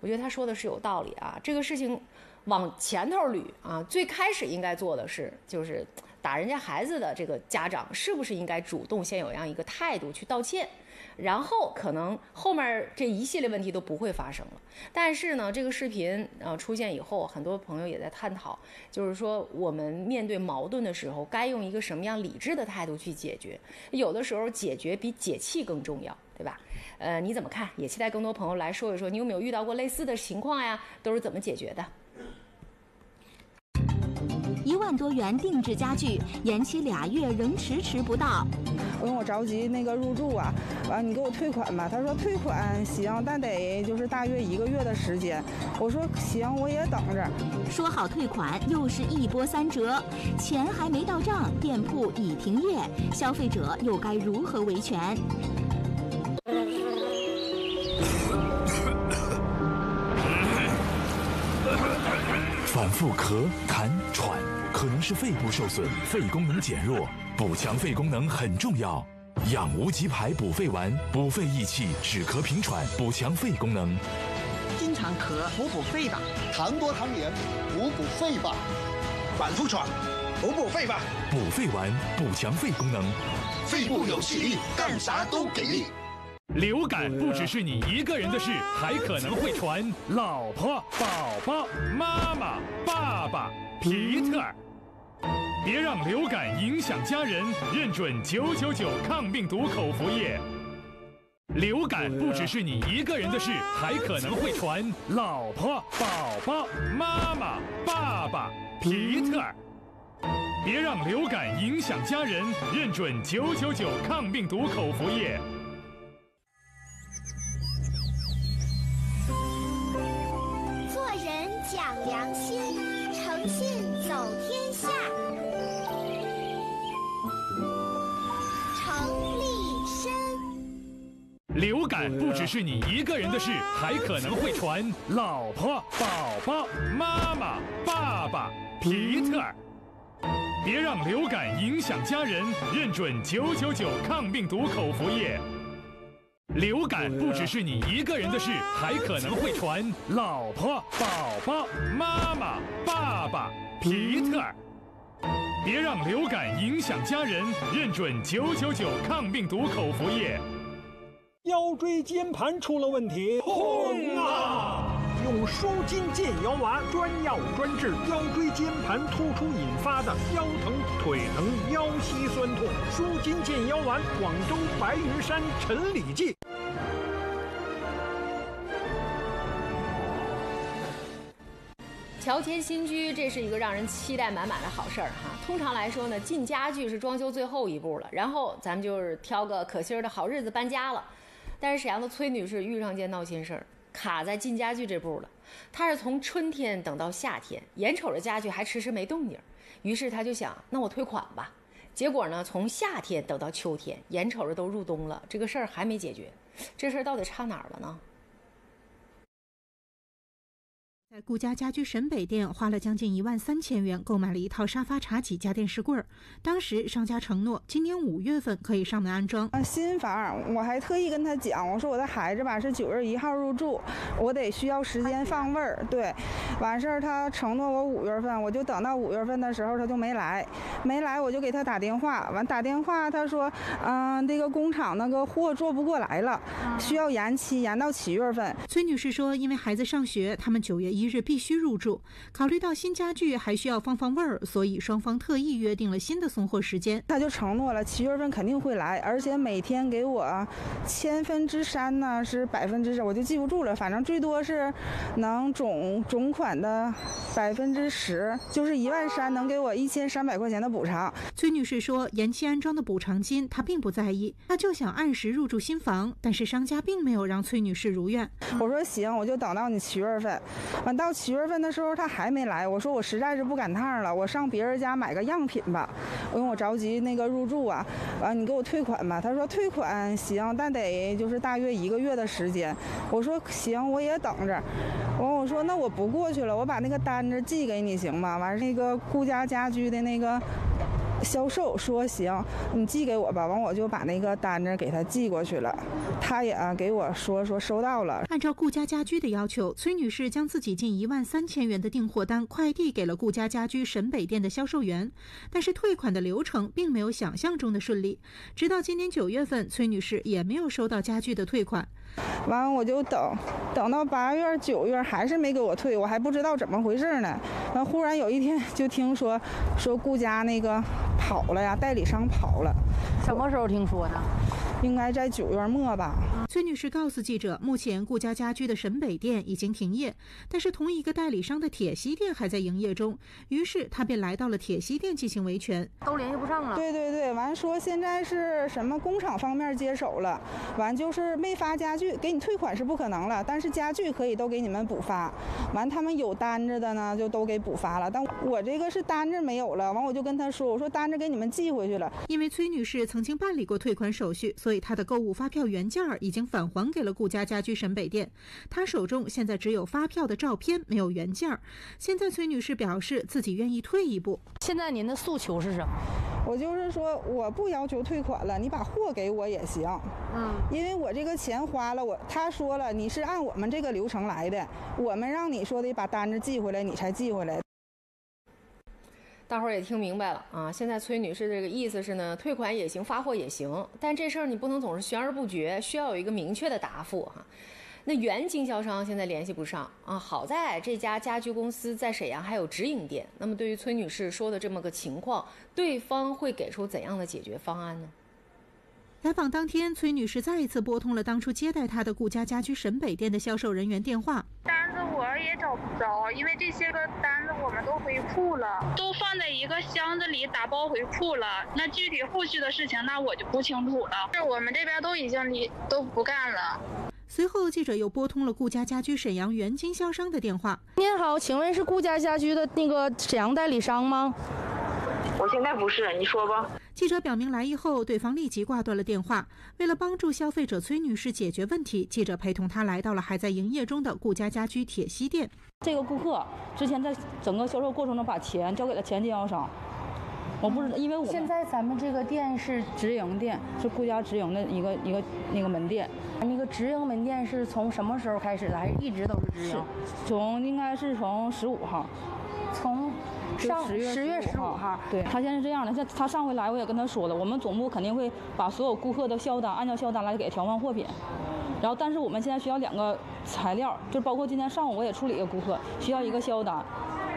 我觉得他说的是有道理啊。这个事情往前头捋啊，最开始应该做的是就是。打人家孩子的这个家长是不是应该主动先有样一个态度去道歉，然后可能后面这一系列问题都不会发生了。但是呢，这个视频呃出现以后，很多朋友也在探讨，就是说我们面对矛盾的时候，该用一个什么样理智的态度去解决？有的时候解决比解气更重要，对吧？呃，你怎么看？也期待更多朋友来说一说，你有没有遇到过类似的情况呀？都是怎么解决的？一万多元定制家具，延期俩月仍迟迟不到。我说我着急那个入住啊，完你给我退款吧。他说退款行，但得就是大约一个月的时间。我说行，我也等着。说好退款，又是一波三折，钱还没到账，店铺已停业，消费者又该如何维权？反复咳痰喘，可能是肺部受损，肺功能减弱，补强肺功能很重要。养无极牌补肺丸，补肺益气，止咳平喘，补强肺功能。经常咳，补补肺吧。痰多痰黏，补补肺吧。反复喘，补补肺吧。补肺丸，补强肺功能。肺部有气力，干啥都给力。流感不只是你一个人的事，还可能会传老婆、宝宝、妈妈、爸爸、皮特。别让流感影响家人，认准九九九抗病毒口服液。流感不只是你一个人的事，还可能会传老婆、宝宝、妈妈、爸爸、皮特。别让流感影响家人，认准九九九抗病毒口服液。讲良心，诚信走天下。程立身。流感不只是你一个人的事，还可能会传老婆、宝宝、妈妈、爸爸、皮特。别让流感影响家人，认准九九九抗病毒口服液。流感不只是你一个人的事，还可能会传老婆、宝宝、妈妈、爸爸、皮特。别让流感影响家人，认准九九九抗病毒口服液。腰椎间盘出了问题，痛啊！用舒筋健腰丸，专药专治腰椎间盘突出引发的腰疼、腿疼、腰膝酸痛。舒筋健腰丸，广州白云山陈李记。乔迁新居，这是一个让人期待满满的好事儿哈。通常来说呢，进家具是装修最后一步了，然后咱们就是挑个可心儿的好日子搬家了。但是沈阳的崔女士遇上件闹心事儿，卡在进家具这步了。他是从春天等到夏天，眼瞅着家具还迟迟没动静，于是他就想，那我退款吧。结果呢，从夏天等到秋天，眼瞅着都入冬了，这个事儿还没解决，这事儿到底差哪儿了呢？在顾家家居沈北店花了将近一万三千元购买了一套沙发、茶几、家电视柜儿。当时商家承诺今年五月份可以上门安装。啊，新房我还特意跟他讲，我说我的孩子吧是九月一号入住，我得需要时间放味儿。对，完事儿他承诺我五月份，我就等到五月份的时候他就没来，没来我就给他打电话，完打电话他说，嗯，那个工厂那个货做不过来了，需要延期，延到七月份。崔女士说，因为孩子上学，他们九月一日必须入住。考虑到新家具还需要放放味儿，所以双方特意约定了新的送货时间。他就承诺了七月份肯定会来，而且每天给我千分之三呢，是百分之我就记不住了，反正最多是能总总款的百分之十，就是一万三能给我一千三百块钱的补偿。崔女士说，延期安装的补偿金她并不在意，她就想按时入住新房。但是商家并没有让崔女士如愿。我说行，我就等到你七月份。到七月份的时候他还没来，我说我实在是不赶趟了，我上别人家买个样品吧，因为我着急那个入住啊。完你给我退款吧，他说退款行，但得就是大约一个月的时间。我说行，我也等着。完我说那我不过去了，我把那个单子寄给你行吗？完那个顾家家居的那个。销售说行，你寄给我吧。完我就把那个单子给他寄过去了，他也给我说说收到了。按照顾家家居的要求，崔女士将自己近一万三千元的订货单快递给了顾家家居沈北店的销售员，但是退款的流程并没有想象中的顺利。直到今年九月份，崔女士也没有收到家具的退款。完了我就等，等到八月、九月还是没给我退，我还不知道怎么回事呢。完忽然有一天就听说，说顾家那个跑了呀，代理商跑了。什么时候听说的？应该在九月末吧。崔女士告诉记者，目前顾家家居的沈北店已经停业，但是同一个代理商的铁西店还在营业中。于是她便来到了铁西店进行维权。都联系不上了。对对对，完说现在是什么工厂方面接手了，完就是没发家具，给你退款是不可能了，但是家具可以都给你们补发。完他们有单子的呢，就都给补发了。但我这个是单子没有了，完我就跟他说，我说单子给你们寄回去了。因为崔女士曾经办理过退款手续，所以她的购物发票原件已经返还给了顾家家居沈北店。她手中现在只有发票的照片，没有原件。现在崔女士表示自己愿意退一步。现在您的诉求是什么？我就是说，我不要求退款了，你把货给我也行。嗯，因为我这个钱花了，我他说了，你是按我们这个流程来的，我们让你说的把单子寄回来，你才寄回来。大伙儿也听明白了啊！现在崔女士这个意思是呢，退款也行，发货也行，但这事儿你不能总是悬而不决，需要有一个明确的答复哈。那原经销商现在联系不上啊，好在这家家居公司在沈阳还有直营店。那么对于崔女士说的这么个情况，对方会给出怎样的解决方案呢？采访当天，崔女士再一次拨通了当初接待她的顾家家居沈北店的销售人员电话。单子我也找不着，因为这些个单子我们都回库了，都放在一个箱子里打包回库了。那具体后续的事情，那我就不清楚了。是我们这边都已经离都不干了。随后，记者又拨通了顾家家居沈阳原经销商的电话。您好，请问是顾家家居的那个沈阳代理商吗？我现在不是，你说吧。记者表明来意后，对方立即挂断了电话。为了帮助消费者崔女士解决问题，记者陪同她来到了还在营业中的顾家家居铁西店。这个顾客之前在整个销售过程中把钱交给了前经销商。我不知道，因为我现在咱们这个店是直营店，是顾家直营的一个一个那个门店。那个直营门店是从什么时候开始的？还是一直都是直营？从应该是从十五号，从上十月十五号。对他现在是这样的，像他上回来我也跟他说了，我们总部肯定会把所有顾客的销单按照销单来给调换货品。然后，但是我们现在需要两个材料，就包括今天上午我也处理一个顾客，需要一个销单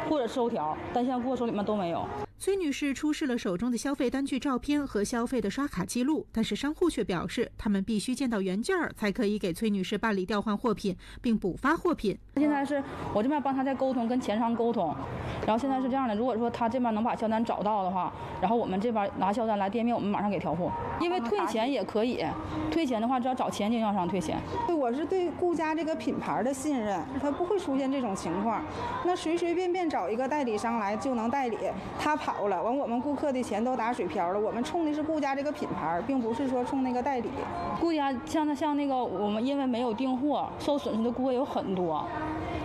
或者收条，但现在顾客手里面都没有。崔女士出示了手中的消费单据照片和消费的刷卡记录，但是商户却表示，他们必须见到原件儿才可以给崔女士办理调换货品并补发货品。现在是我这边帮他在沟通，跟钱商沟通。然后现在是这样的，如果说他这边能把销单找到的话，然后我们这边拿销单来店面，我们马上给调货。因为退钱也可以，退钱的话只要找前经销商退钱。对，我是对顾家这个品牌的信任，他不会出现这种情况。那随随便便找一个代理商来就能代理，他跑。好了，完我们顾客的钱都打水漂了。我们冲的是顾家这个品牌，并不是说冲那个代理。顾家像那像那个我们因为没有订货受损失的顾客有很多，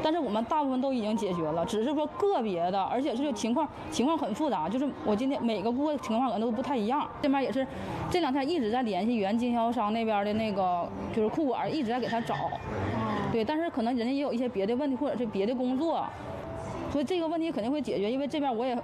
但是我们大部分都已经解决了，只是说个别的，而且这个情况情况很复杂。就是我今天每个顾客情况可能都不太一样。这边也是这两天一直在联系原经销商那边的那个就是库管，一直在给他找。对，但是可能人家也有一些别的问题，或者是别的工作。所以这个问题肯定会解决，因为这边我也，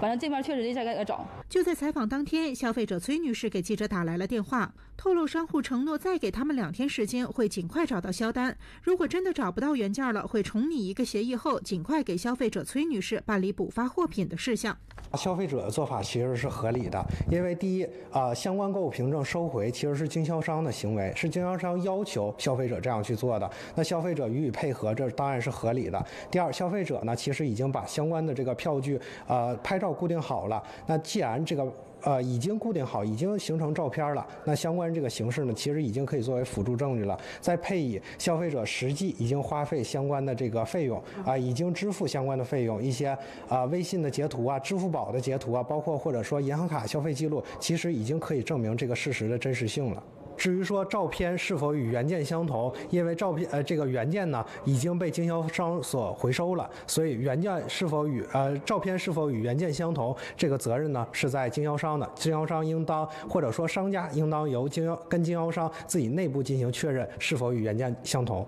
反正这边确实在给他找。就在采访当天，消费者崔女士给记者打来了电话，透露商户承诺再给他们两天时间，会尽快找到销单。如果真的找不到原件了，会重拟一个协议后，尽快给消费者崔女士办理补发货品的事项。消费者的做法其实是合理的，因为第一啊，相关购物凭证收回其实是经销商的行为，是经销商要求消费者这样去做的。那消费者予以配合，这当然是合理的。第二，消费者呢，其实已经把相关的这个票据呃拍照固定好了。那既然这个呃已经固定好，已经形成照片了，那相关这个形式呢，其实已经可以作为辅助证据了。再配以消费者实际已经花费相关的这个费用啊，已经支付相关的费用，一些啊微信的截图啊、支付宝的截图啊，包括或者说银行卡消费记录，其实已经可以证明这个事实的真实性了。至于说照片是否与原件相同，因为照片呃这个原件呢已经被经销商所回收了，所以原件是否与呃照片是否与原件相同，这个责任呢是在经销商的，经销商应当或者说商家应当由经销跟经销商自己内部进行确认是否与原件相同。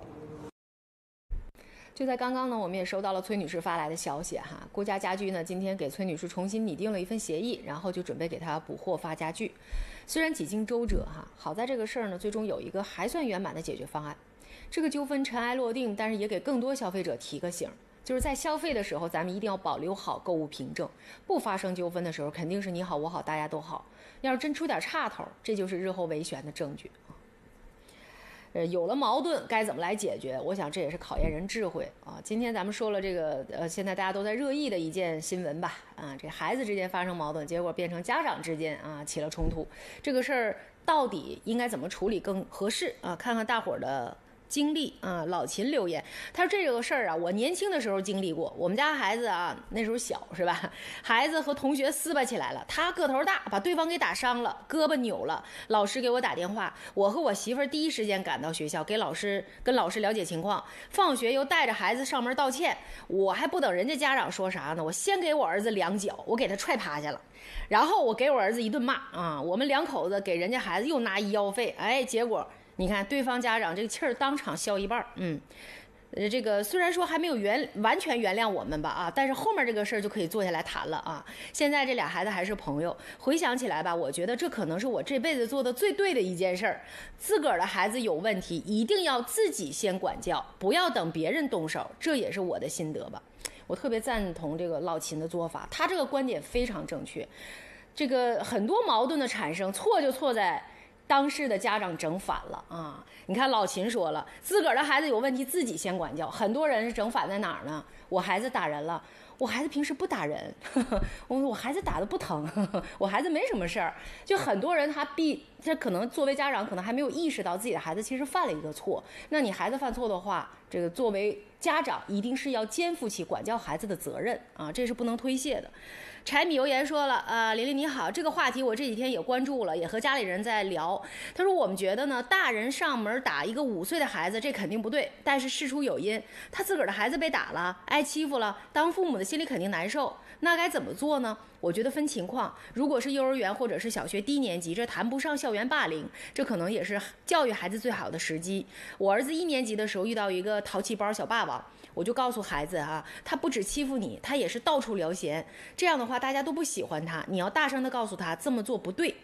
就在刚刚呢，我们也收到了崔女士发来的消息哈，顾家家居呢今天给崔女士重新拟定了一份协议，然后就准备给她补货发家具。虽然几经周折哈，好在这个事儿呢最终有一个还算圆满的解决方案。这个纠纷尘埃落定，但是也给更多消费者提个醒，就是在消费的时候，咱们一定要保留好购物凭证，不发生纠纷的时候，肯定是你好我好大家都好。要是真出点岔头，这就是日后维权的证据。呃，有了矛盾该怎么来解决？我想这也是考验人智慧啊。今天咱们说了这个，呃，现在大家都在热议的一件新闻吧，啊，这孩子之间发生矛盾，结果变成家长之间啊起了冲突，这个事儿到底应该怎么处理更合适啊？看看大伙儿的。经历啊，老秦留言，他说这个事儿啊，我年轻的时候经历过。我们家孩子啊，那时候小是吧？孩子和同学撕巴起来了，他个头大，把对方给打伤了，胳膊扭了。老师给我打电话，我和我媳妇儿第一时间赶到学校，给老师跟老师了解情况。放学又带着孩子上门道歉，我还不等人家家长说啥呢，我先给我儿子两脚，我给他踹趴下了，然后我给我儿子一顿骂啊。我们两口子给人家孩子又拿医药费，哎，结果。你看，对方家长这个气儿当场消一半儿，嗯，呃，这个虽然说还没有原完全原谅我们吧，啊，但是后面这个事儿就可以坐下来谈了啊。现在这俩孩子还是朋友，回想起来吧，我觉得这可能是我这辈子做的最对的一件事儿。自个儿的孩子有问题，一定要自己先管教，不要等别人动手，这也是我的心得吧。我特别赞同这个老秦的做法，他这个观点非常正确。这个很多矛盾的产生，错就错在。当事的家长整反了啊！你看老秦说了，自个儿的孩子有问题自己先管教，很多人是整反在哪儿呢？我孩子打人了。我孩子平时不打人，我我孩子打的不疼，我孩子没什么事儿。就很多人他必他可能作为家长可能还没有意识到自己的孩子其实犯了一个错。那你孩子犯错的话，这个作为家长一定是要肩负起管教孩子的责任啊，这是不能推卸的。柴米油盐说了，呃，玲玲你好，这个话题我这几天也关注了，也和家里人在聊。他说我们觉得呢，大人上门打一个五岁的孩子，这肯定不对。但是事出有因，他自个儿的孩子被打了，挨欺负了，当父母的心里肯定难受。那该怎么做呢？我觉得分情况，如果是幼儿园或者是小学低年级，这谈不上校园霸凌，这可能也是教育孩子最好的时机。我儿子一年级的时候遇到一个淘气包小霸王。我就告诉孩子啊，他不止欺负你，他也是到处聊闲。这样的话，大家都不喜欢他。你要大声的告诉他这么做不对。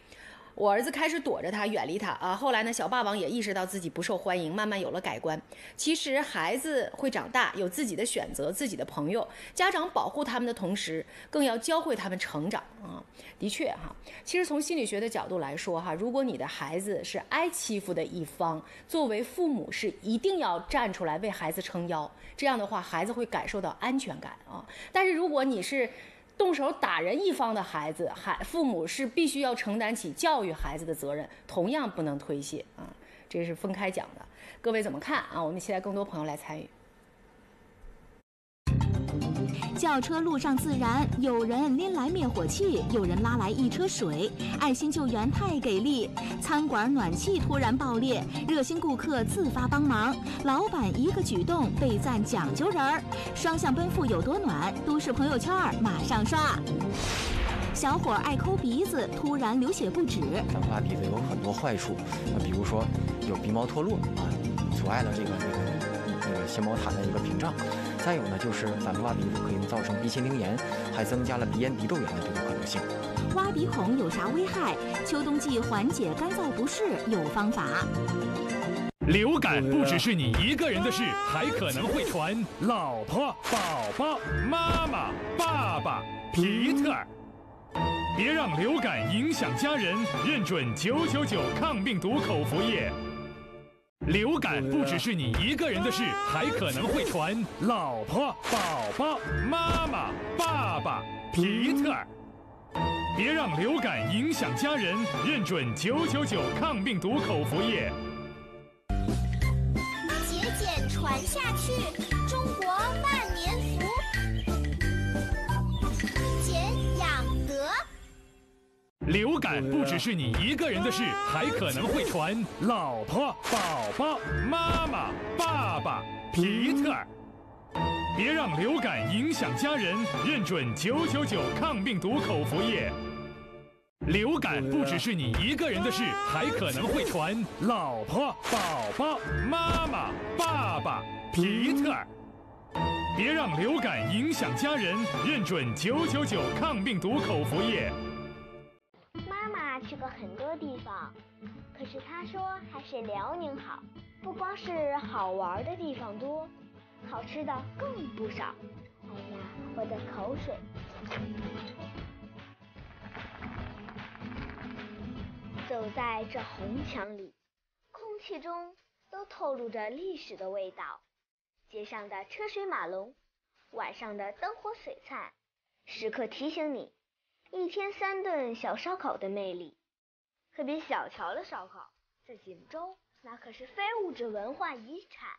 我儿子开始躲着他，远离他啊。后来呢，小霸王也意识到自己不受欢迎，慢慢有了改观。其实孩子会长大，有自己的选择，自己的朋友。家长保护他们的同时，更要教会他们成长啊。的确哈，其实从心理学的角度来说哈，如果你的孩子是挨欺负的一方，作为父母是一定要站出来为孩子撑腰。这样的话，孩子会感受到安全感啊。但是如果你是，动手打人一方的孩子，孩父母是必须要承担起教育孩子的责任，同样不能推卸啊。这是分开讲的，各位怎么看啊？我们期待更多朋友来参与。轿车路上自燃，有人拎来灭火器，有人拉来一车水，爱心救援太给力。餐馆暖气突然爆裂，热心顾客自发帮忙，老板一个举动被赞讲究人儿。双向奔赴有多暖？都市朋友圈马上刷。小伙爱抠鼻子，突然流血不止。反复挖鼻子有很多坏处，那比如说有鼻毛脱落啊，阻碍了这个这个这个纤毛毯的一个屏障。再有呢，就是反复挖鼻子可以造成鼻前灵炎，还增加了鼻炎、鼻窦炎的这个可能性。挖鼻孔有啥危害？秋冬季缓解干燥不适有方法。流感不只是你一个人的事，还可能会传老婆、宝宝、妈妈、爸爸、皮特。别让流感影响家人，认准九九九抗病毒口服液。流感不只是你一个人的事，还可能会传老婆、宝宝、妈妈、爸爸、皮特。别让流感影响家人，认准九九九抗病毒口服液。节俭传下去，中国万流感不只是你一个人的事，还可能会传老婆、宝宝、妈妈、爸爸、皮特。别让流感影响家人，认准九九九抗病毒口服液。流感不只是你一个人的事，还可能会传老婆、宝宝、妈妈、爸爸、皮特。别让流感影响家人，认准九九九抗病毒口服液。他去过很多地方，可是他说还是辽宁好，不光是好玩的地方多，好吃的更不少。哎呀，我的口水！走在这红墙里，空气中都透露着历史的味道。街上的车水马龙，晚上的灯火璀璨，时刻提醒你。一天三顿小烧烤的魅力，可别小瞧了烧烤，在锦州那可是非物质文化遗产。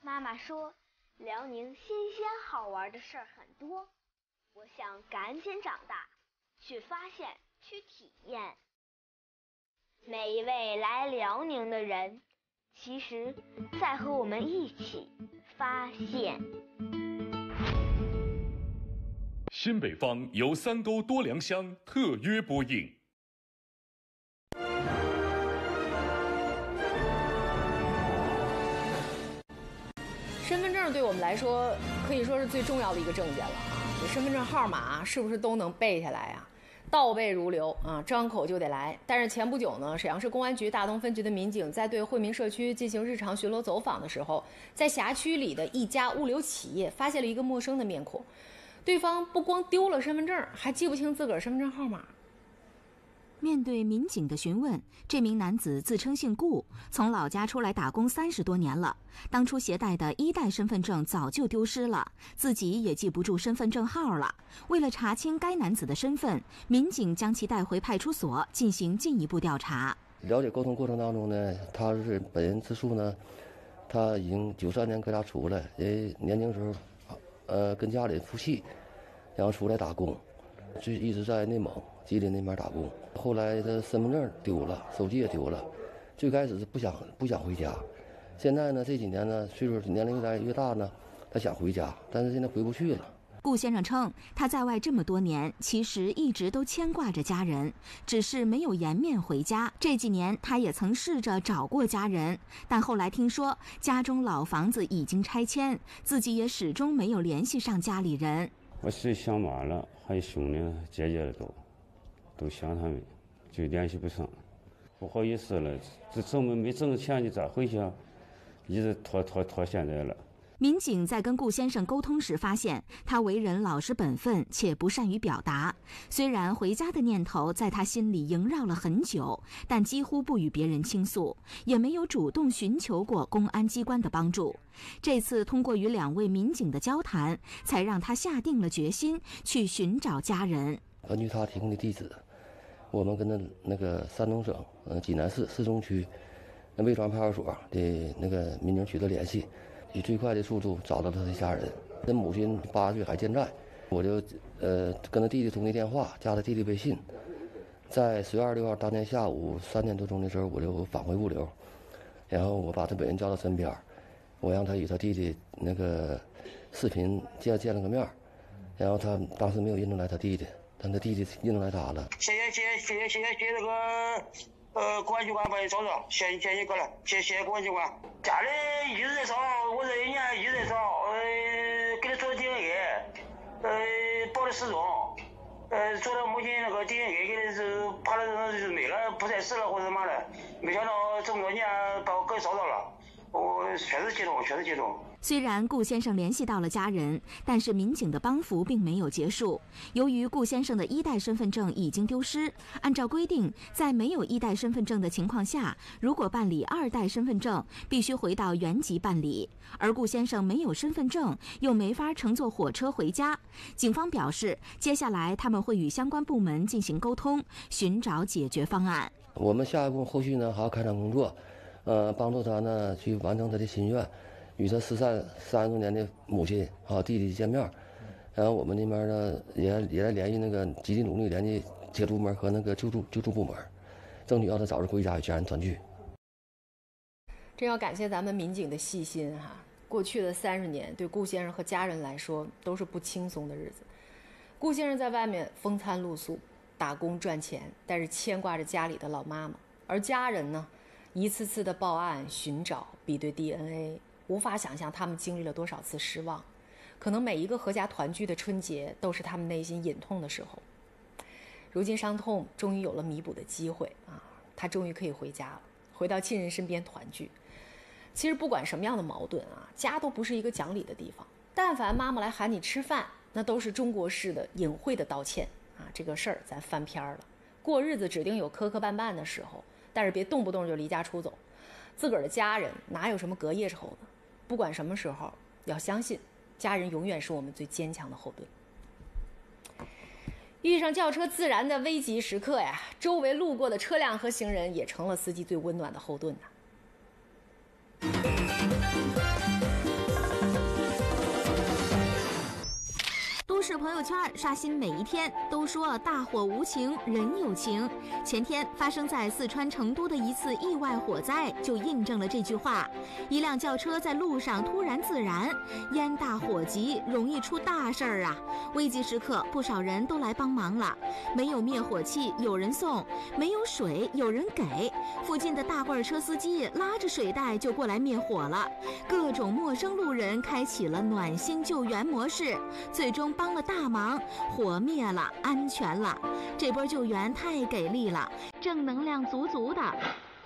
妈妈说，辽宁新鲜好玩的事儿很多，我想赶紧长大，去发现，去体验。每一位来辽宁的人，其实在和我们一起发现。新北方由三沟多良乡特约播映。身份证对我们来说可以说是最重要的一个证件了啊！这身份证号码是不是都能背下来啊？倒背如流啊，张口就得来。但是前不久呢，沈阳市公安局大东分局的民警在对惠民社区进行日常巡逻走访的时候，在辖区里的一家物流企业发现了一个陌生的面孔。对方不光丢了身份证，还记不清自个儿身份证号码。面对民警的询问，这名男子自称姓顾，从老家出来打工三十多年了。当初携带的一代身份证早就丢失了，自己也记不住身份证号了。为了查清该男子的身份，民警将其带回派出所进行进一步调查。了解沟通过程当中呢，他是本人自述呢，他已经九三年搁家出来，因为年轻时候，呃，跟家里夫妻，然后出来打工，就一直在内蒙、吉林那边打工。后来他身份证丢了，手机也丢了，最开始是不想不想回家，现在呢这几年呢岁数年龄越来越大呢，他想回家，但是现在回不去了。顾先生称，他在外这么多年，其实一直都牵挂着家人，只是没有颜面回家。这几年，他也曾试着找过家人，但后来听说家中老房子已经拆迁，自己也始终没有联系上家里人。我是想妈了，还有兄弟姐姐都。都想他们，就联系不上，不好意思了。这挣没没挣钱，你咋回去啊？一直拖拖拖现在了。民警在跟顾先生沟通时发现，他为人老实本分，且不善于表达。虽然回家的念头在他心里萦绕了很久，但几乎不与别人倾诉，也没有主动寻求过公安机关的帮助。这次通过与两位民警的交谈，才让他下定了决心去寻找家人。根据他提供的地址。我们跟那那个山东省呃济南市市中区那魏庄派出所的那个民警取得联系，以最快的速度找到他的家人。他母亲八岁还健在，我就呃跟他弟弟通的电话，加他弟弟微信。在十月二十六号当天下午三点多钟的时候，我就返回物流。然后我把他本人叫到身边，我让他与他弟弟那个视频见见了个面。然后他当时没有认出来他弟弟，但他弟弟认出来他了。谢谢谢谢谢谢谢谢哥。呃公安机关帮你找找，谢谢谢谢哥了，谢谢公安机关。家里一直在找，我这一年一直在找，呃，给他做 DNA，呃，报的失踪，呃，做了母亲那个 DNA，给他是怕他是没了，不在世了或者嘛的，没想到这么多年把我哥找到了，我确实激动，确实激动。虽然顾先生联系到了家人，但是民警的帮扶并没有结束。由于顾先生的一代身份证已经丢失，按照规定，在没有一代身份证的情况下，如果办理二代身份证，必须回到原籍办理。而顾先生没有身份证，又没法乘坐火车回家。警方表示，接下来他们会与相关部门进行沟通，寻找解决方案。我们下一步后续呢还要开展工作，呃，帮助他呢去完成他的心愿。与他失散三十多年的母亲啊弟弟见面，然后我们那边呢也也在联系那个积极努力联系铁路部门和那个救助救助部门，争取让他早日回家与家人团聚。真要感谢咱们民警的细心哈！过去的三十年，对顾先生和家人来说都是不轻松的日子。顾先生在外面风餐露宿，打工赚钱，但是牵挂着家里的老妈妈，而家人呢，一次次的报案寻找比对 DNA。无法想象他们经历了多少次失望，可能每一个阖家团聚的春节都是他们内心隐痛的时候。如今伤痛终于有了弥补的机会啊，他终于可以回家了，回到亲人身边团聚。其实不管什么样的矛盾啊，家都不是一个讲理的地方。但凡妈妈来喊你吃饭，那都是中国式的隐晦的道歉啊。这个事儿咱翻篇儿了，过日子指定有磕磕绊绊的时候，但是别动不动就离家出走。自个儿的家人哪有什么隔夜仇呢？不管什么时候，要相信，家人永远是我们最坚强的后盾。遇上轿车自燃的危急时刻呀，周围路过的车辆和行人也成了司机最温暖的后盾呐。是朋友圈刷新每一天，都说大火无情，人有情。前天发生在四川成都的一次意外火灾，就印证了这句话。一辆轿车在路上突然自燃，烟大火急，容易出大事儿啊！危急时刻，不少人都来帮忙了。没有灭火器，有人送；没有水，有人给。附近的大罐车司机拉着水袋就过来灭火了。各种陌生路人开启了暖心救援模式，最终。帮大忙，火灭了，安全了，这波救援太给力了，正能量足足的。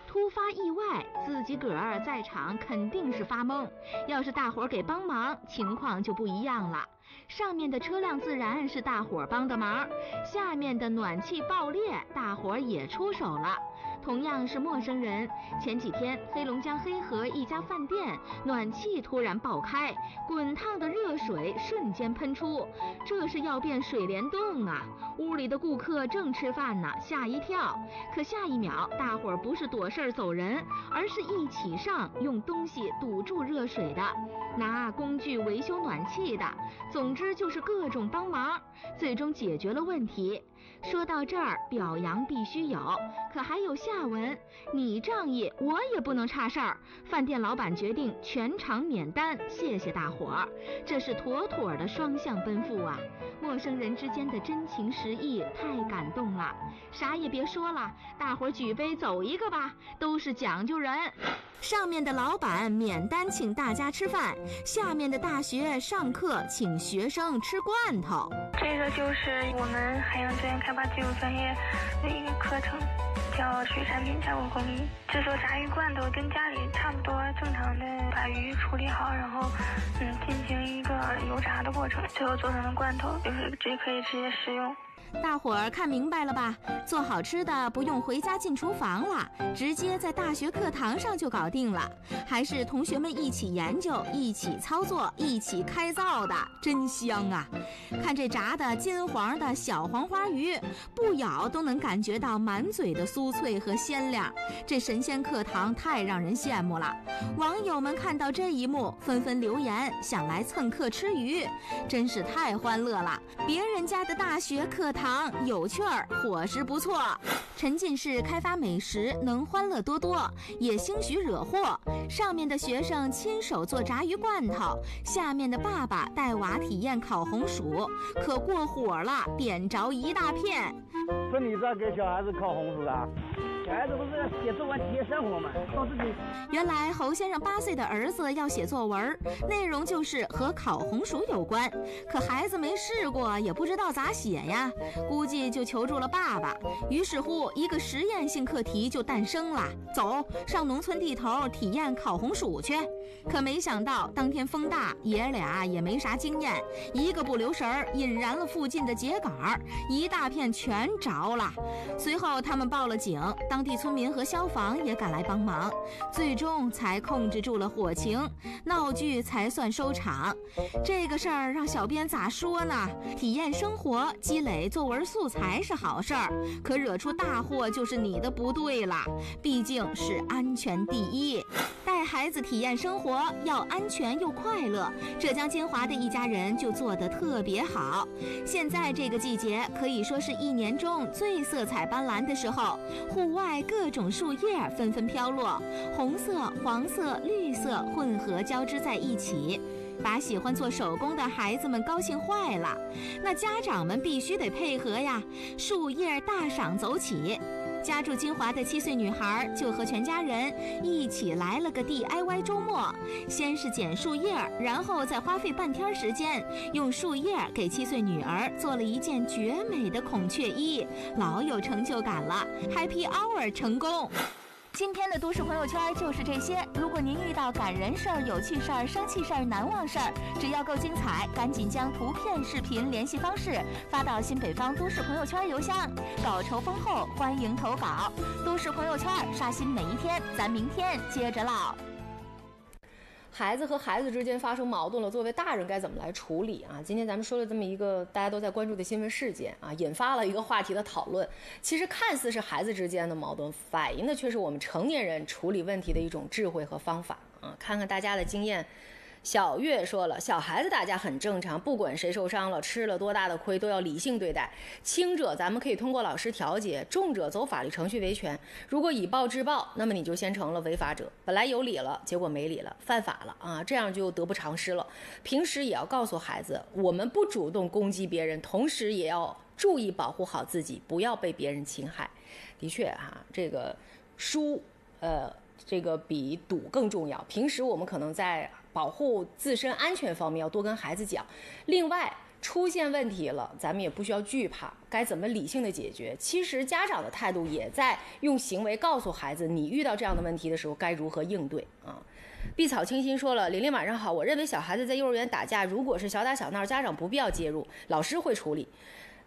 突发意外，自己个儿在场肯定是发懵。要是大伙儿给帮忙，情况就不一样了。上面的车辆自然是大伙儿帮的忙，下面的暖气爆裂，大伙儿也出手了。同样是陌生人，前几天黑龙江黑河一家饭店暖气突然爆开，滚烫的热水瞬间喷出，这是要变水帘洞啊！屋里的顾客正吃饭呢，吓一跳。可下一秒，大伙儿不是躲事儿走人，而是一起上用东西堵住热水的，拿工具维修暖气的，总之就是各种帮忙，最终解决了问题。说到这儿，表扬必须有，可还有下文。你仗义，我也不能差事儿。饭店老板决定全场免单，谢谢大伙儿，这是妥妥的双向奔赴啊！陌生人之间的真情实意，太感动了。啥也别说了，大伙儿举杯走一个吧，都是讲究人。上面的老板免单请大家吃饭，下面的大学上课请学生吃罐头。这个就是我们海洋资源开发技术专业的一个课程，叫水产品加工工艺。制作炸鱼罐头跟家里差不多，正常的把鱼处理好，然后嗯进行一个油炸的过程，最后做成的罐头就是直接可以直接食用。大伙儿看明白了吧？做好吃的不用回家进厨房了，直接在大学课堂上就搞定了。还是同学们一起研究、一起操作、一起开造的，真香啊！看这炸的金黄的小黄花鱼，不咬都能感觉到满嘴的酥脆和鲜亮。这神仙课堂太让人羡慕了。网友们看到这一幕，纷纷留言想来蹭课吃鱼，真是太欢乐了。别人家的大学课堂。堂有趣儿，伙食不错。沉浸式开发美食，能欢乐多多，也兴许惹祸。上面的学生亲手做炸鱼罐头，下面的爸爸带娃体验烤红薯，可过火了，点着一大片。是你在给小孩子烤红薯的？孩子不是要写作文体验生活吗？靠自己。原来侯先生八岁的儿子要写作文，内容就是和烤红薯有关。可孩子没试过，也不知道咋写呀，估计就求助了爸爸。于是乎，一个实验性课题就诞生了：走上农村地头体验烤红薯去。可没想到当天风大，爷俩也没啥经验，一个不留神引燃了附近的秸秆，一大片全着了。随后他们报了警。当地村民和消防也赶来帮忙，最终才控制住了火情，闹剧才算收场。这个事儿让小编咋说呢？体验生活、积累作文素材是好事儿，可惹出大祸就是你的不对了。毕竟是安全第一，带孩子体验生活要安全又快乐。浙江金华的一家人就做得特别好。现在这个季节可以说是一年中最色彩斑斓的时候，户外。外各种树叶纷纷飘落，红色、黄色、绿色混合交织在一起，把喜欢做手工的孩子们高兴坏了。那家长们必须得配合呀！树叶大赏走起，家住金华的七岁女孩就和全家人一起来了个 DIY 周末。先是捡树叶，然后再花费半天时间，用树叶给七岁女儿做了一件绝美的孔雀衣，老有成就感了。Happy Hour 成功。今天的都市朋友圈就是这些。如果您遇到感人事儿、有趣事儿、生气事儿、难忘事儿，只要够精彩，赶紧将图片、视频联系方式发到新北方都市朋友圈邮箱，稿酬丰厚，欢迎投稿。都市朋友圈刷新每一天，咱明天接着唠。孩子和孩子之间发生矛盾了，作为大人该怎么来处理啊？今天咱们说了这么一个大家都在关注的新闻事件啊，引发了一个话题的讨论。其实看似是孩子之间的矛盾，反映的却是我们成年人处理问题的一种智慧和方法啊。看看大家的经验。小月说了，小孩子打架很正常，不管谁受伤了，吃了多大的亏，都要理性对待。轻者咱们可以通过老师调解，重者走法律程序维权。如果以暴制暴，那么你就先成了违法者。本来有理了，结果没理了，犯法了啊，这样就得不偿失了。平时也要告诉孩子，我们不主动攻击别人，同时也要注意保护好自己，不要被别人侵害。的确哈，这个输，呃，这个比赌更重要。平时我们可能在。保护自身安全方面要多跟孩子讲，另外出现问题了，咱们也不需要惧怕，该怎么理性的解决？其实家长的态度也在用行为告诉孩子，你遇到这样的问题的时候该如何应对啊。碧草清新说了：“玲玲晚上好，我认为小孩子在幼儿园打架，如果是小打小闹，家长不必要介入，老师会处理。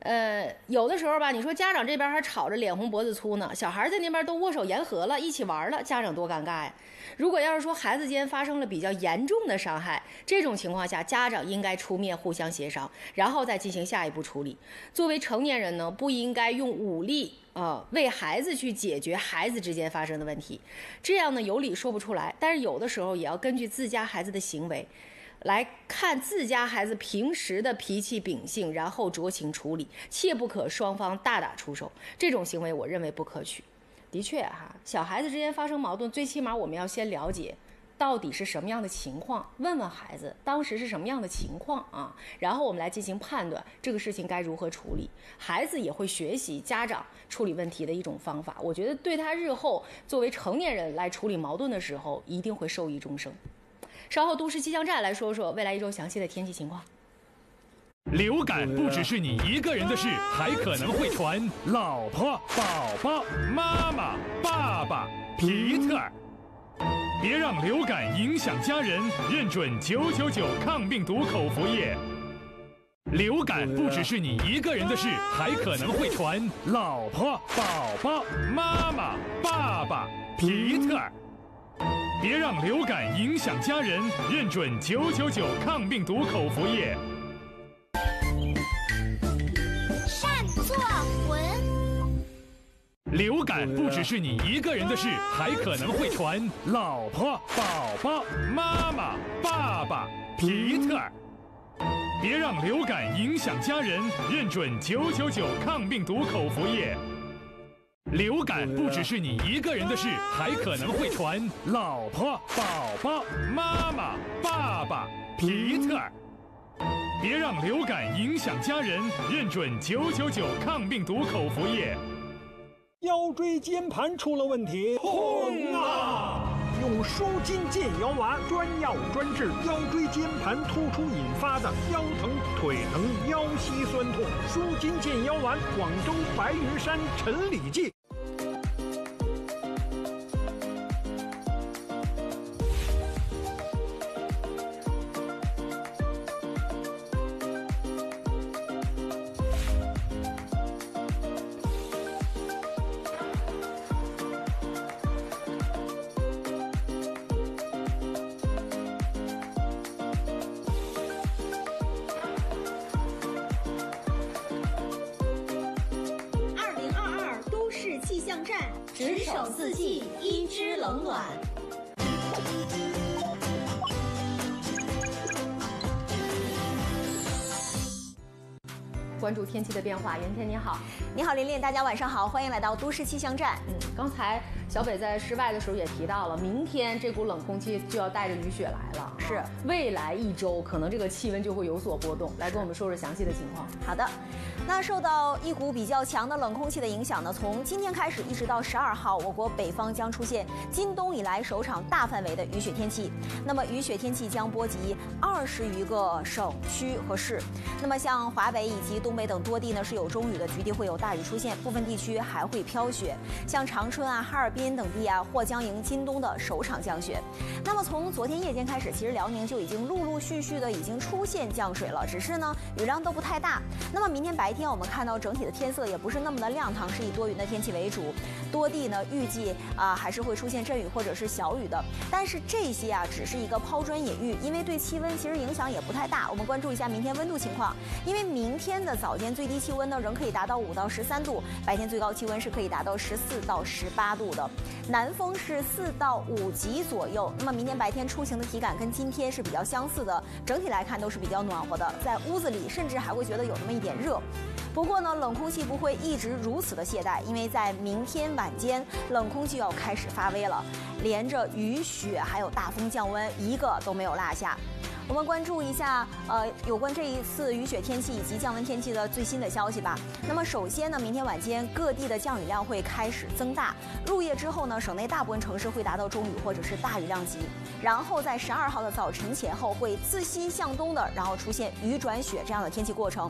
呃，有的时候吧，你说家长这边还吵着脸红脖子粗呢，小孩在那边都握手言和了，一起玩了，家长多尴尬呀。如果要是说孩子间发生了比较严重的伤害，这种情况下，家长应该出面互相协商，然后再进行下一步处理。作为成年人呢，不应该用武力啊、为孩子去解决孩子之间发生的问题，这样呢有理说不出来。但是有的时候也要根据自家孩子的行为。来看自家孩子平时的脾气秉性，然后酌情处理，切不可双方大打出手。这种行为我认为不可取。的确哈，小孩子之间发生矛盾，最起码我们要先了解到底是什么样的情况，问问孩子当时是什么样的情况啊，然后我们来进行判断，这个事情该如何处理。孩子也会学习家长处理问题的一种方法，我觉得对他日后作为成年人来处理矛盾的时候，一定会受益终生。稍后，都市气象站来说说未来一周详细的天气情况。流感不只是你一个人的事，还可能会传老婆、宝宝、妈妈、爸爸、皮特。别让流感影响家人，认准九九九抗病毒口服液。流感不只是你一个人的事，还可能会传老婆、宝宝、妈妈、爸爸、皮特。别让流感影响家人，认准九九九抗病毒口服液。善作文。流感不只是你一个人的事，还可能会传老婆、宝宝、妈妈、爸爸、皮特。别让流感影响家人，认准九九九抗病毒口服液。流感不只是你一个人的事，还可能会传老婆、宝宝、妈妈、爸爸、皮特。别让流感影响家人，认准九九九抗病毒口服液。腰椎间盘出了问题，痛啊！用舒筋健腰丸，专药专治腰椎间盘突出引发的腰疼、腿疼、腰膝酸痛。舒筋健腰丸，广州白云山陈李济。值守四季，一知冷暖。关注天气的变化，袁天你好，你好，琳琳，大家晚上好，欢迎来到都市气象站。嗯，刚才小北在室外的时候也提到了，明天这股冷空气就要带着雨雪来了，是未来一周可能这个气温就会有所波动，来跟我们说说详细的情况。好的，那受到一股比较强的冷空气的影响呢，从今天开始一直到十二号，我国北方将出现今冬以来首场大范围的雨雪天气。那么雨雪天气将波及二十余个省区和市。那么像华北以及东北等多地呢是有中雨的，局地会有大雨出现，部分地区还会飘雪。像长春啊、哈尔滨等地啊，或将迎今冬的首场降雪。那么从昨天夜间开始，其实辽宁就已经陆陆续续的已经出现降水了，只是呢雨量都不太大。那么明天白天我们看到整体的天色也不是那么的亮堂，是以多云的天气为主，多地呢预计啊还是会出现阵雨或者是小雨的。但是这些啊只是一个抛砖引玉，因为对气温其实影响也不太大。我们关注一下明天温度情况，因为明天的早间最低气温呢仍可以达到五到十三度，白天最高气温是可以达到十四到十八度的，南风是四到五级左右。那么明天白天出行的体感跟今天是比较相似的，整体来看都是比较暖和的，在屋子里甚至还会觉得有那么一点热。不过呢，冷空气不会一直如此的懈怠，因为在明天晚晚间，冷空气要开始发威了，连着雨雪还有大风降温，一个都没有落下。我们关注一下，呃，有关这一次雨雪天气以及降温天气的最新的消息吧。那么，首先呢，明天晚间各地的降雨量会开始增大，入夜之后呢，省内大部分城市会达到中雨或者是大雨量级。然后在十二号的早晨前后，会自西向东的，然后出现雨转雪这样的天气过程。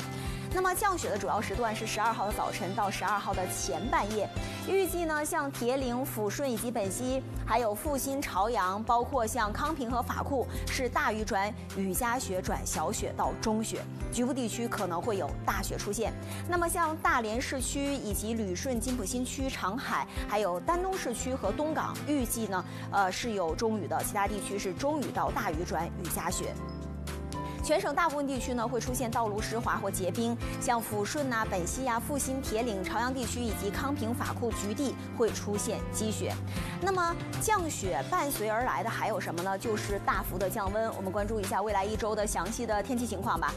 那么降雪的主要时段是十二号的早晨到十二号的前半夜。预计呢，像铁岭、抚顺以及本溪，还有阜新、朝阳，包括像康平和法库，是大雨转雨夹雪转小雪到中雪，局部地区可能会有大雪出现。那么像大连市区以及旅顺、金浦新区、长海，还有丹东市区和东港，预计呢，呃是有中雨的，其他地区是中雨到大雨转雨夹雪。全省大部分地区呢会出现道路湿滑或结冰，像抚顺呐、本溪呀、阜新、铁岭、朝阳地区以及康平、法库局地会出现积雪。那么降雪伴随而来的还有什么呢？就是大幅的降温。我们关注一下未来一周的详细的天气情况吧。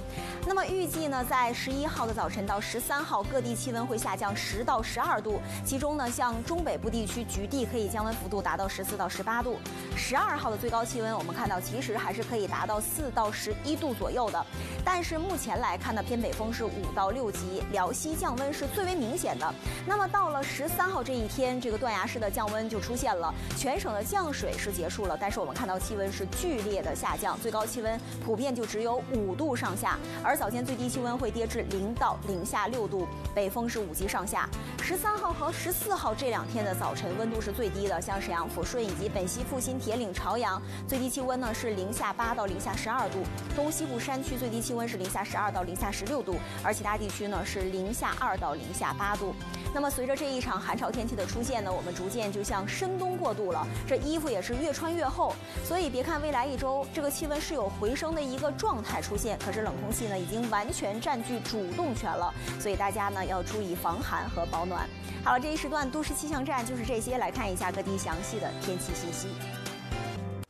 那么预计呢，在十一号的早晨到十三号，各地气温会下降十到十二度，其中呢，像中北部地区局地可以降温幅度达到十四到十八度。十二号的最高气温，我们看到其实还是可以达到四到十一度。左右的，但是目前来看呢，偏北风是五到六级，辽西降温是最为明显的。那么到了十三号这一天，这个断崖式的降温就出现了，全省的降水是结束了，但是我们看到气温是剧烈的下降，最高气温普遍就只有五度上下，而早间最低气温会跌至零到零下六度，北风是五级上下。十三号和十四号这两天的早晨温度是最低的，像沈阳、抚顺以及本溪、阜新、铁岭、朝阳，最低气温呢是零下八到零下十二度，东西。部山区最低气温是零下十二到零下十六度，而其他地区呢是零下二到零下八度。那么随着这一场寒潮天气的出现呢，我们逐渐就向深冬过渡了，这衣服也是越穿越厚。所以别看未来一周这个气温是有回升的一个状态出现，可是冷空气呢已经完全占据主动权了，所以大家呢要注意防寒和保暖。好了，这一时段都市气象站就是这些，来看一下各地详细的天气信息。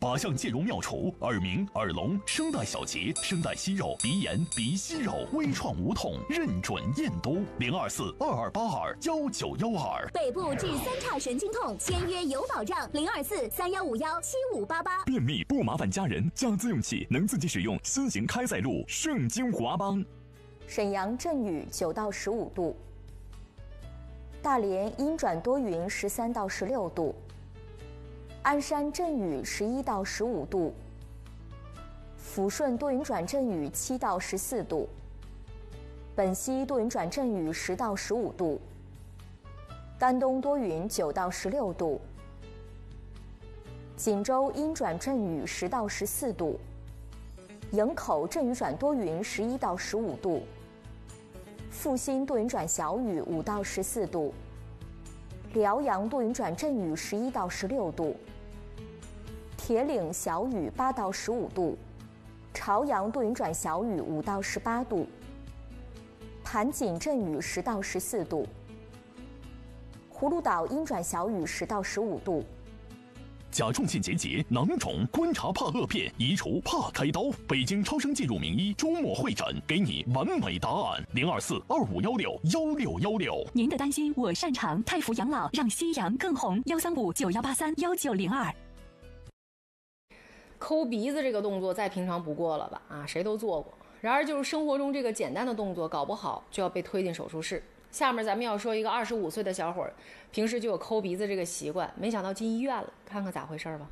靶向介入妙除耳鸣、耳聋、声带小结、声带息肉、鼻炎、鼻息肉，微创无痛，认准燕都零二四二二八二幺九幺二。北部治三叉神经痛，签约有保障，零二四三幺五幺七五八八。便秘不麻烦家人，加自用器能自己使用，新型开塞露圣精华邦。沈阳阵雨九到十五度，大连阴转多云十三到十六度。鞍山阵雨十一到十五度，抚顺多云转阵雨七到十四度，本溪多云转阵雨十到十五度，丹东多云九到十六度，锦州阴转阵雨十到十四度，营口阵雨转多云十一到十五度，阜新多云转小雨五到十四度，辽阳多云转阵雨十一到十六度。铁岭小雨八到十五度，朝阳多云转小雨五到十八度，盘锦阵雨十到十四度，葫芦岛阴转小雨十到十五度。甲状腺结节、囊肿，观察怕恶变，移除怕开刀。北京超声介入名医周末会诊，给你完美答案。零二四二五幺六幺六幺六。您的担心我擅长，泰福养老让夕阳更红。幺三五九幺八三幺九零二。抠鼻子这个动作再平常不过了吧？啊，谁都做过。然而，就是生活中这个简单的动作，搞不好就要被推进手术室。下面咱们要说一个二十五岁的小伙儿，平时就有抠鼻子这个习惯，没想到进医院了，看看咋回事吧。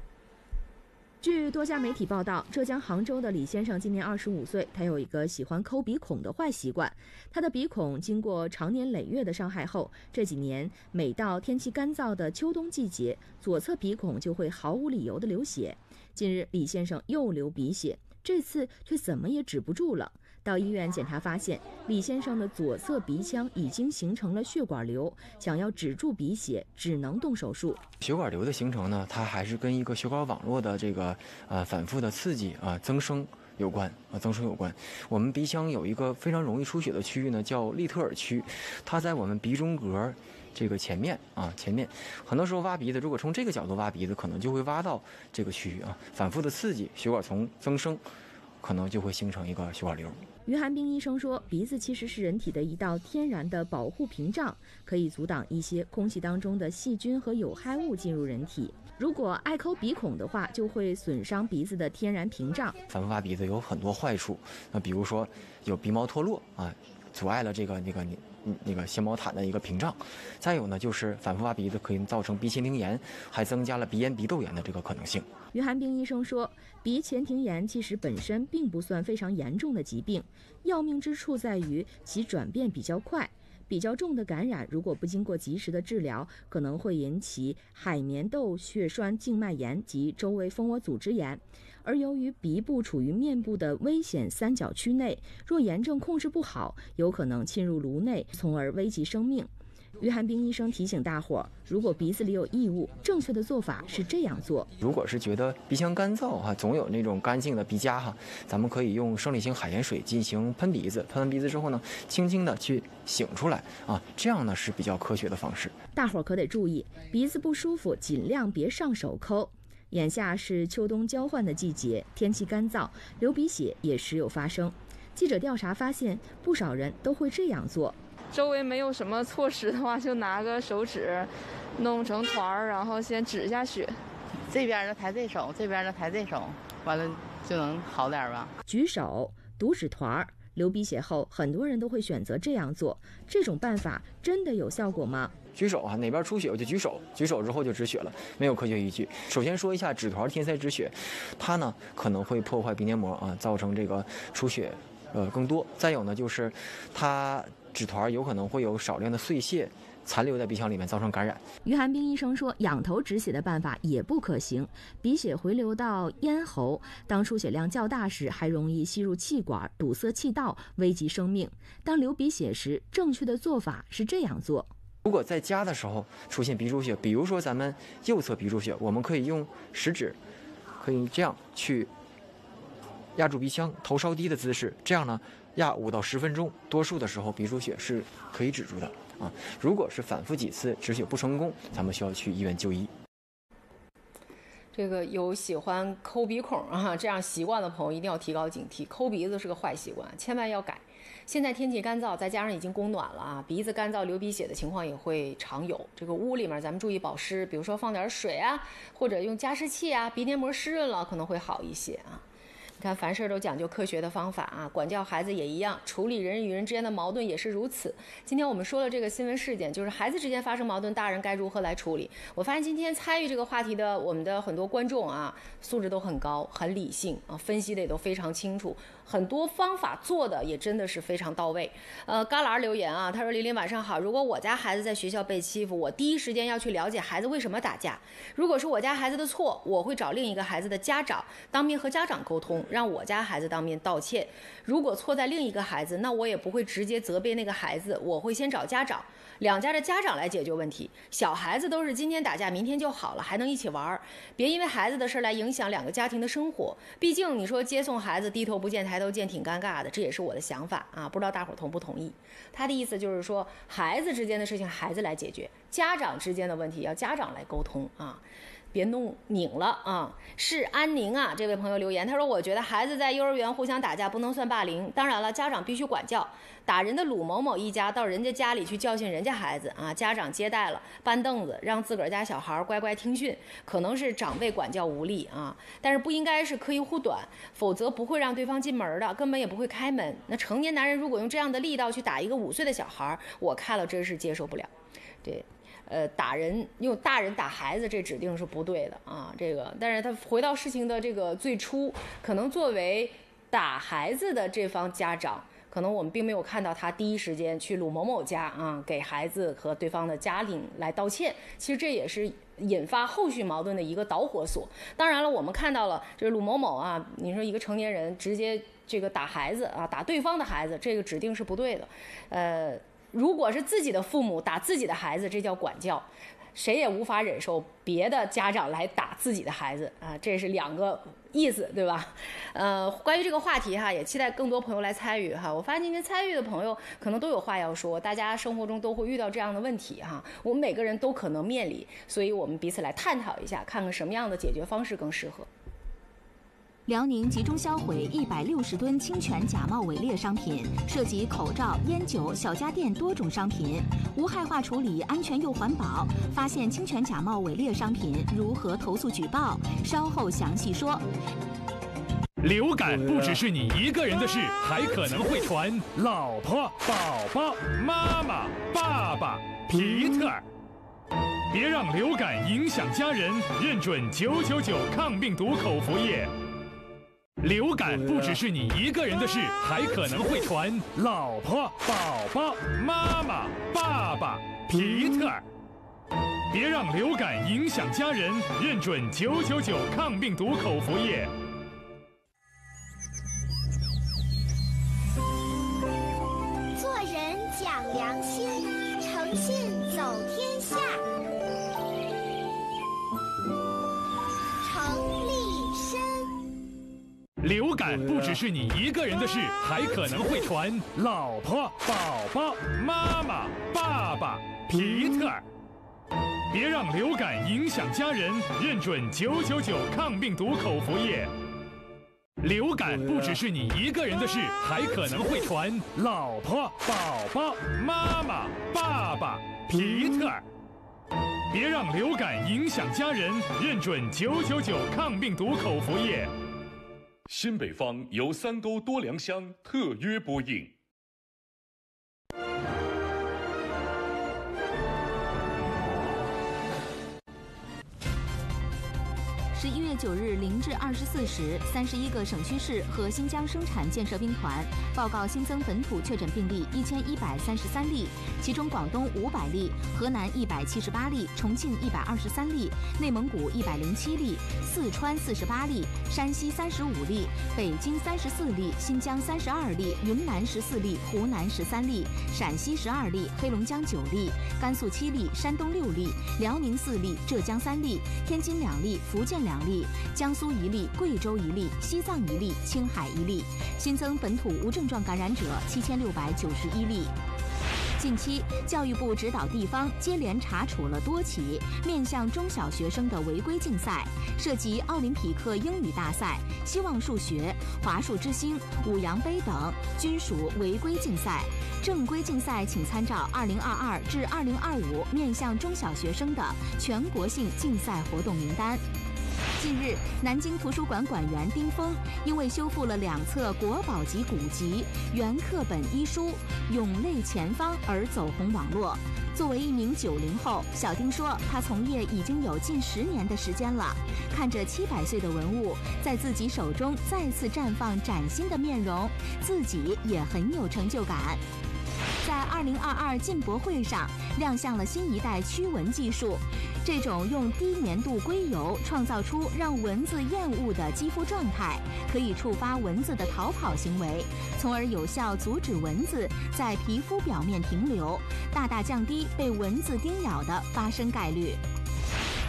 据多家媒体报道，浙江杭州的李先生今年二十五岁，他有一个喜欢抠鼻孔的坏习惯。他的鼻孔经过长年累月的伤害后，这几年每到天气干燥的秋冬季节，左侧鼻孔就会毫无理由的流血。近日，李先生又流鼻血，这次却怎么也止不住了。到医院检查发现，李先生的左侧鼻腔已经形成了血管瘤，想要止住鼻血，只能动手术。血管瘤的形成呢，它还是跟一个血管网络的这个呃反复的刺激啊增生有关啊增生有关。我们鼻腔有一个非常容易出血的区域呢，叫利特尔区，它在我们鼻中隔。这个前面啊，前面很多时候挖鼻子，如果从这个角度挖鼻子，可能就会挖到这个区域啊，反复的刺激，血管丛增生，可能就会形成一个血管瘤。于寒冰医生说，鼻子其实是人体的一道天然的保护屏障，可以阻挡一些空气当中的细菌和有害物进入人体。如果爱抠鼻孔的话，就会损伤鼻子的天然屏障。反复挖鼻子有很多坏处，那比如说有鼻毛脱落啊，阻碍了这个那个你。那个纤毛毯的一个屏障，再有呢，就是反复挖鼻子可以造成鼻前庭炎，还增加了鼻炎、鼻窦炎的这个可能性。于寒冰医生说，鼻前庭炎其实本身并不算非常严重的疾病，要命之处在于其转变比较快。比较重的感染，如果不经过及时的治疗，可能会引起海绵窦血栓静脉炎及周围蜂窝组织炎。而由于鼻部处于面部的危险三角区内，若炎症控制不好，有可能侵入颅内，从而危及生命。于寒冰医生提醒大伙儿，如果鼻子里有异物，正确的做法是这样做：如果是觉得鼻腔干燥哈，总有那种干净的鼻夹哈，咱们可以用生理性海盐水进行喷鼻子，喷完鼻子之后呢，轻轻的去醒出来啊，这样呢是比较科学的方式。大伙儿可得注意，鼻子不舒服尽量别上手抠。眼下是秋冬交换的季节，天气干燥，流鼻血也时有发生。记者调查发现，不少人都会这样做。周围没有什么措施的话，就拿个手指弄成团儿，然后先止一下血。这边呢抬这手，这边呢抬这手，完了就能好点吧。举手、读指团儿，流鼻血后，很多人都会选择这样做。这种办法真的有效果吗？举手啊，哪边出血我就举手，举手之后就止血了，没有科学依据。首先说一下纸团填塞止血，它呢可能会破坏鼻黏膜啊，造成这个出血，呃更多。再有呢就是它纸团有可能会有少量的碎屑残留在鼻腔里面，造成感染。于寒冰医生说，仰头止血的办法也不可行，鼻血回流到咽喉，当出血量较大时，还容易吸入气管，堵塞气道，危及生命。当流鼻血时，正确的做法是这样做。如果在家的时候出现鼻出血，比如说咱们右侧鼻出血，我们可以用食指，可以这样去压住鼻腔，头稍低的姿势，这样呢压五到十分钟，多数的时候鼻出血是可以止住的啊。如果是反复几次止血不成功，咱们需要去医院就医。这个有喜欢抠鼻孔啊这样习惯的朋友，一定要提高警惕，抠鼻子是个坏习惯，千万要改。现在天气干燥，再加上已经供暖了啊，鼻子干燥、流鼻血的情况也会常有。这个屋里面咱们注意保湿，比如说放点水啊，或者用加湿器啊，鼻黏膜湿润了可能会好一些啊。你看，凡事都讲究科学的方法啊，管教孩子也一样，处理人与人之间的矛盾也是如此。今天我们说了这个新闻事件，就是孩子之间发生矛盾，大人该如何来处理？我发现今天参与这个话题的我们的很多观众啊，素质都很高，很理性啊，分析的也都非常清楚。很多方法做的也真的是非常到位。呃，旮旯留言啊，他说：“琳琳晚上好。如果我家孩子在学校被欺负，我第一时间要去了解孩子为什么打架。如果是我家孩子的错，我会找另一个孩子的家长当面和家长沟通，让我家孩子当面道歉。如果错在另一个孩子，那我也不会直接责备那个孩子，我会先找家长。”两家的家长来解决问题。小孩子都是今天打架，明天就好了，还能一起玩儿。别因为孩子的事来影响两个家庭的生活。毕竟你说接送孩子低头不见抬头见，挺尴尬的，这也是我的想法啊。不知道大伙同不同意？他的意思就是说，孩子之间的事情孩子来解决，家长之间的问题要家长来沟通啊。别弄拧了啊！是安宁啊，这位朋友留言，他说：“我觉得孩子在幼儿园互相打架不能算霸凌，当然了，家长必须管教。打人的鲁某某一家到人家家里去教训人家孩子啊，家长接待了，搬凳子让自个儿家小孩乖乖听训，可能是长辈管教无力啊，但是不应该是刻意护短，否则不会让对方进门的，根本也不会开门。那成年男人如果用这样的力道去打一个五岁的小孩，我看了真是接受不了。对。”呃，打人用大人打孩子，这指定是不对的啊！这个，但是他回到事情的这个最初，可能作为打孩子的这方家长，可能我们并没有看到他第一时间去鲁某某家啊，给孩子和对方的家庭来道歉。其实这也是引发后续矛盾的一个导火索。当然了，我们看到了，就是鲁某某啊，你说一个成年人直接这个打孩子啊，打对方的孩子，这个指定是不对的，呃。如果是自己的父母打自己的孩子，这叫管教，谁也无法忍受别的家长来打自己的孩子啊，这是两个意思，对吧？呃，关于这个话题哈，也期待更多朋友来参与哈。我发现今天参与的朋友可能都有话要说，大家生活中都会遇到这样的问题哈，我们每个人都可能面临，所以我们彼此来探讨一下，看看什么样的解决方式更适合。辽宁集中销毁一百六十吨侵权假冒伪劣商品，涉及口罩、烟酒、小家电多种商品，无害化处理，安全又环保。发现侵权假冒伪劣商品，如何投诉举报？稍后详细说。流感不只是你一个人的事，还可能会传老婆、宝宝、妈妈、爸爸、皮特。别让流感影响家人，认准九九九抗病毒口服液。流感不只是你一个人的事，还可能会传老婆、宝宝、妈妈、爸爸、皮特。别让流感影响家人，认准九九九抗病毒口服液。做人讲良心，流感不只是你一个人的事，还可能会传老婆、宝宝、妈妈、爸爸、皮特。别让流感影响家人，认准九九九抗病毒口服液。流感不只是你一个人的事，还可能会传老婆、宝宝、妈妈、爸爸、皮特。别让流感影响家人，认准九九九抗病毒口服液。新北方由三沟多良乡特约播映。十一月九日零至二十四时，三十一个省区市和新疆生产建设兵团报告新增本土确诊病例一千一百三十三例，其中广东五百例，河南一百七十八例，重庆一百二十三例，内蒙古一百零七例，四川四十八例，山西三十五例，北京三十四例，新疆三十二例，云南十四例，湖南十三例，陕西十二例，黑龙江九例，甘肃七例，山东六例，辽宁四例，浙江三例，天津两例，福建两例，江苏一例，贵州一例，西藏一例，青海一例。新增本土无症状感染者七千六百九十一例。近期，教育部指导地方接连查处了多起面向中小学生的违规竞赛，涉及奥林匹克英语大赛、希望数学、华数之星、五羊杯等，均属违规竞赛。正规竞赛请参照2022至2025面向中小学生的全国性竞赛活动名单。近日，南京图书馆馆员丁峰因为修复了两册国宝级古籍《原课本医书》《永泪前方》而走红网络。作为一名九零后，小丁说，他从业已经有近十年的时间了，看着七百岁的文物在自己手中再次绽放崭新的面容，自己也很有成就感。在二零二二进博会上亮相了新一代驱蚊技术，这种用低粘度硅油创造出让蚊子厌恶的肌肤状态，可以触发蚊子的逃跑行为，从而有效阻止蚊子在皮肤表面停留，大大降低被蚊子叮咬的发生概率。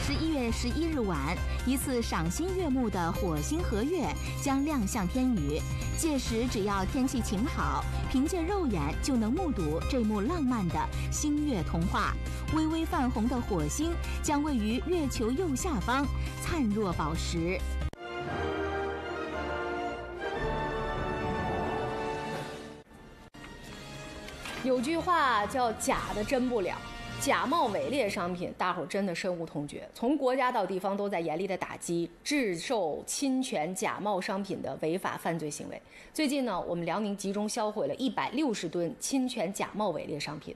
十一月十一日晚，一次赏心悦目的火星合月将亮相天宇。届时，只要天气晴好，凭借肉眼就能目睹这幕浪漫的星月童话。微微泛红的火星将位于月球右下方，灿若宝石。有句话叫“假的真不了”。假冒伪劣商品，大伙儿真的深恶痛绝。从国家到地方都在严厉的打击制售侵权假冒商品的违法犯罪行为。最近呢，我们辽宁集中销毁了一百六十吨侵权假冒伪劣商品。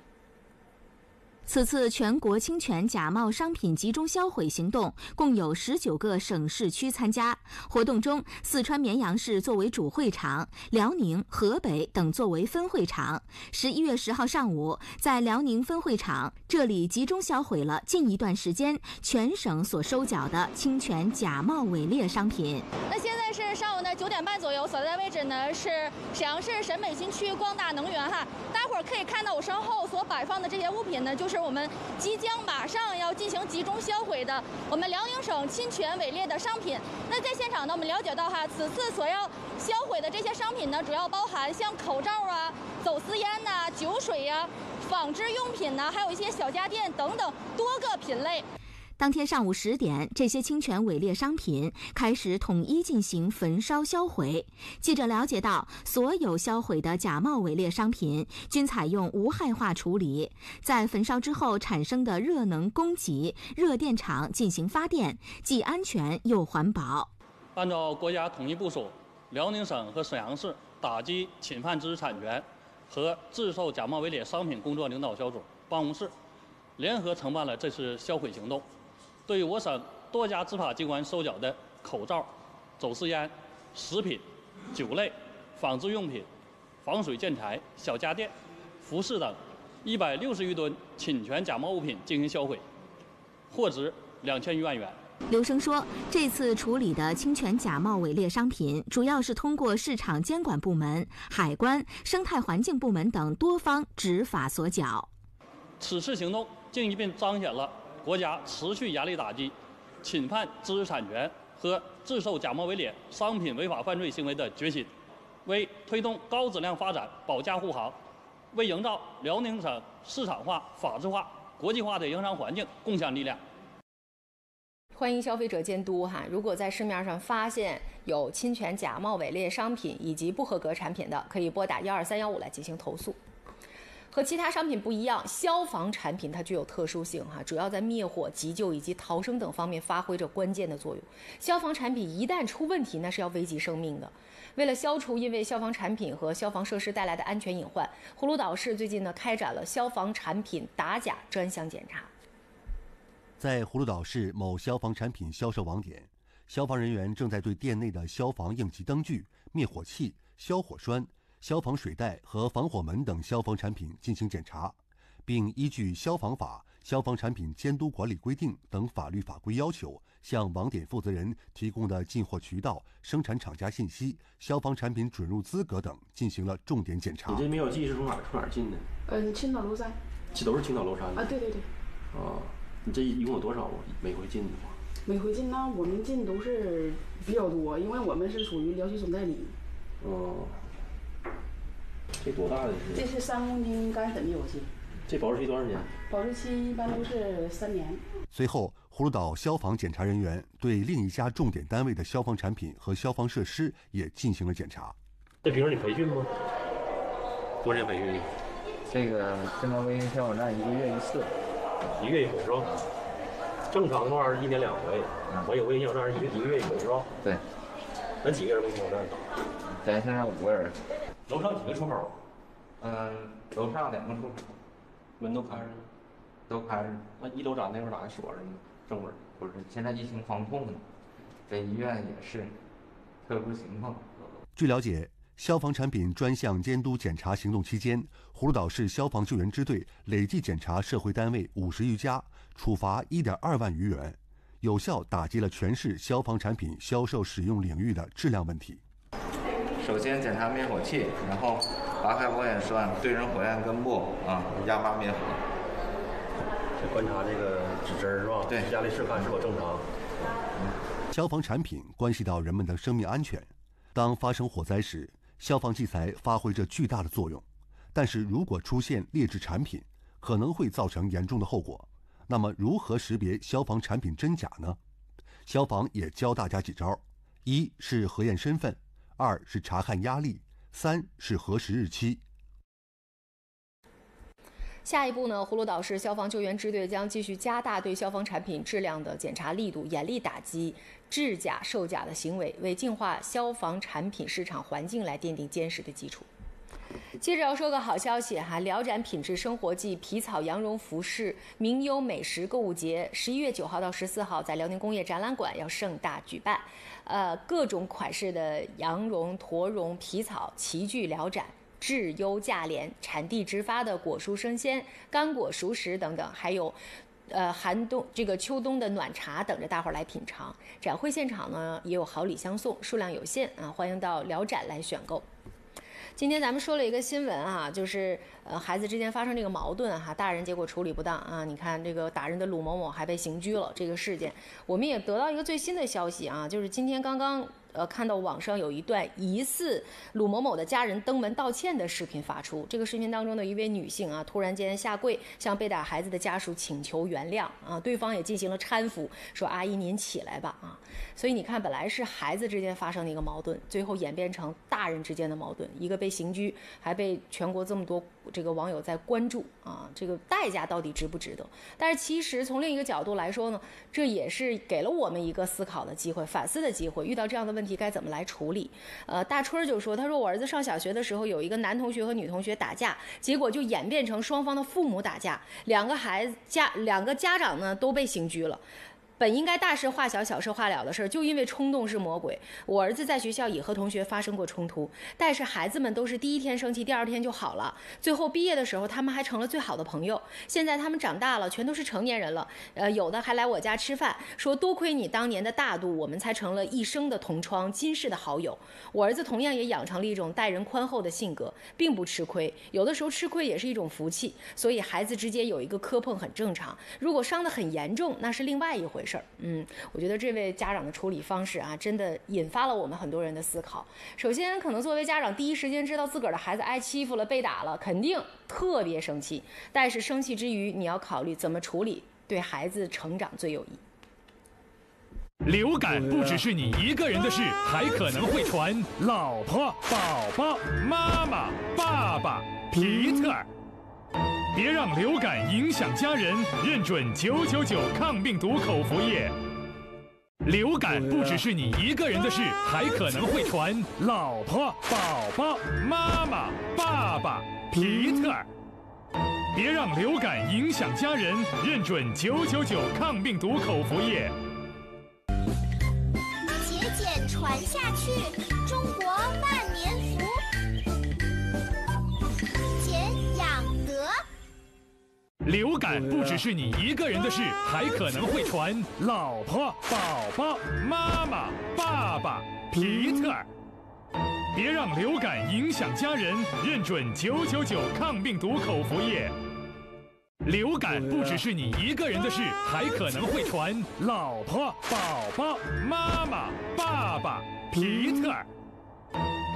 此次全国侵权假冒商品集中销毁行动，共有十九个省市区参加。活动中，四川绵阳市作为主会场，辽宁、河北等作为分会场。十一月十号上午，在辽宁分会场，这里集中销毁了近一段时间全省所收缴的侵权假冒伪劣商品。那现在是上午的九点半左右，所在位置呢是沈阳市沈北新区光大能源哈。大伙儿可以看到我身后所摆放的这些物品呢，就是是我们即将马上要进行集中销毁的我们辽宁省侵权伪劣的商品。那在现场呢，我们了解到哈，此次所要销毁的这些商品呢，主要包含像口罩啊、走私烟呐、酒水呀、纺织用品呐，还有一些小家电等等多个品类。当天上午十点，这些侵权伪劣商品开始统一进行焚烧销毁。记者了解到，所有销毁的假冒伪劣商品均采用无害化处理，在焚烧之后产生的热能供给热电厂进行发电，既安全又环保。按照国家统一部署，辽宁省和沈阳市打击侵犯知识产权和制售假冒伪劣商品工作领导小组办公室。联合承办了这次销毁行动，对我省多家执法机关收缴的口罩、走私烟、食品、酒类、纺织用品、防水建材、小家电、服饰等一百六十余吨侵权假冒物品进行销毁，货值两千余万元。刘生说，这次处理的侵权假冒伪劣商品，主要是通过市场监管部门、海关、生态环境部门等多方执法所缴。此次行动。进一步彰显了国家持续严厉打击侵犯知识产权和制售假冒伪劣商品违法犯罪行为的决心，为推动高质量发展保驾护航，为营造辽宁省市场化、法治化、国际化的营商环境贡献力量。欢迎消费者监督哈，如果在市面上发现有侵权假冒伪劣商品以及不合格产品的，可以拨打幺二三幺五来进行投诉。和其他商品不一样，消防产品它具有特殊性哈，主要在灭火、急救以及逃生等方面发挥着关键的作用。消防产品一旦出问题，那是要危及生命的。为了消除因为消防产品和消防设施带来的安全隐患，葫芦岛市最近呢开展了消防产品打假专项检查。在葫芦岛市某消防产品销售网点，消防人员正在对店内的消防应急灯具、灭火器、消火栓。消防水带和防火门等消防产品进行检查，并依据消防法、消防产品监督管理规定等法律法规要求，向网点负责人提供的进货渠道、生产厂家信息、消防产品准入资格等进行了重点检查。你这灭火器是从哪从哪进的？嗯，青岛娄山。这都是青岛娄山的啊？对对对。啊，你这一共有多少每回进的？每回进呢，我们进都是比较多，因为我们是属于辽西总代理。哦。这多大的？这是三公斤干粉灭火器。这保质期多长时间？保质期一般都是三年。随后，葫芦岛消防检查人员对另一家重点单位的消防产品和消防设施也进行了检查。这平时你培训吗？多少年培训？这个正高危消防站一个月一次，一个月一回是吧？正常的话是一年两回。我有微信小站一个一个月一回是吧？对。咱几个人微信小站？咱现在五个人。楼上几个出口？嗯，楼上两个出口，门都开着呢，都开着。那一楼咋那会儿咋还锁着呢？正门不是，现在疫情防控呢，这医院也是特殊情况。据了解，消防产品专项监督检查行动期间，葫芦岛市消防救援支队累计检查社会单位五十余家，处罚一点二万余元，有效打击了全市消防产品销售使用领域的质量问题。首先检查灭火器，然后拔开火眼栓，对准火焰根部啊，压拔灭火。观察这个指针是吧？对，压力试看是否正常。消防产品关系到人们的生命安全，当发生火灾时，消防器材发挥着巨大的作用。但是如果出现劣质产品，可能会造成严重的后果。那么如何识别消防产品真假呢？消防也教大家几招：一是核验身份。二是查看压力，三是核实日期。下一步呢？葫芦岛市消防救援支队将继续加大对消防产品质量的检查力度，严厉打击制假售假的行为，为净化消防产品市场环境来奠定坚实的基础。接着要说个好消息哈，辽展品质生活季皮草羊绒服饰名优美食购物节，十一月九号到十四号在辽宁工业展览馆要盛大举办。呃，各种款式的羊绒、驼绒、皮草齐聚辽展，质优价廉，产地直发的果蔬生鲜、干果熟食等等，还有，呃，寒冬这个秋冬的暖茶等着大伙儿来品尝。展会现场呢也有好礼相送，数量有限啊，欢迎到辽展来选购。今天咱们说了一个新闻啊，就是呃孩子之间发生这个矛盾哈，大人结果处理不当啊，你看这个打人的鲁某某还被刑拘了这个事件，我们也得到一个最新的消息啊，就是今天刚刚呃，看到网上有一段疑似鲁某某的家人登门道歉的视频发出。这个视频当中的一位女性啊，突然间下跪向被打孩子的家属请求原谅啊，对方也进行了搀扶，说：“阿姨您起来吧。”啊，所以你看，本来是孩子之间发生的一个矛盾，最后演变成大人之间的矛盾，一个被刑拘，还被全国这么多这个网友在关注啊，这个代价到底值不值得？但是其实从另一个角度来说呢，这也是给了我们一个思考的机会、反思的机会。遇到这样的问题该怎么来处理？呃，大春就说：“他说我儿子上小学的时候，有一个男同学和女同学打架，结果就演变成双方的父母打架，两个孩子家两个家长呢都被刑拘了。”本应该大事化小、小事化了的事儿，就因为冲动是魔鬼。我儿子在学校也和同学发生过冲突，但是孩子们都是第一天生气，第二天就好了。最后毕业的时候，他们还成了最好的朋友。现在他们长大了，全都是成年人了。呃，有的还来我家吃饭，说多亏你当年的大度，我们才成了一生的同窗，今世的好友。我儿子同样也养成了一种待人宽厚的性格，并不吃亏。有的时候吃亏也是一种福气，所以孩子之间有一个磕碰很正常。如果伤得很严重，那是另外一回事。事儿，嗯，我觉得这位家长的处理方式啊，真的引发了我们很多人的思考。首先，可能作为家长，第一时间知道自个儿的孩子挨欺负了、被打了，肯定特别生气。但是生气之余，你要考虑怎么处理，对孩子成长最有益。流感不只是你一个人的事，还可能会传老婆、宝宝、妈妈、爸爸、皮特。别让流感影响家人，认准九九九抗病毒口服液。流感不只是你一个人的事，还可能会传老婆、宝宝、妈妈、爸爸、皮特。别让流感影响家人，认准九九九抗病毒口服液。节俭传下去，流感不只是你一个人的事，还可能会传老婆、宝宝、妈妈、爸爸、皮特。别让流感影响家人，认准九九九抗病毒口服液。流感不只是你一个人的事，还可能会传老婆、宝宝、妈妈、爸爸、皮特。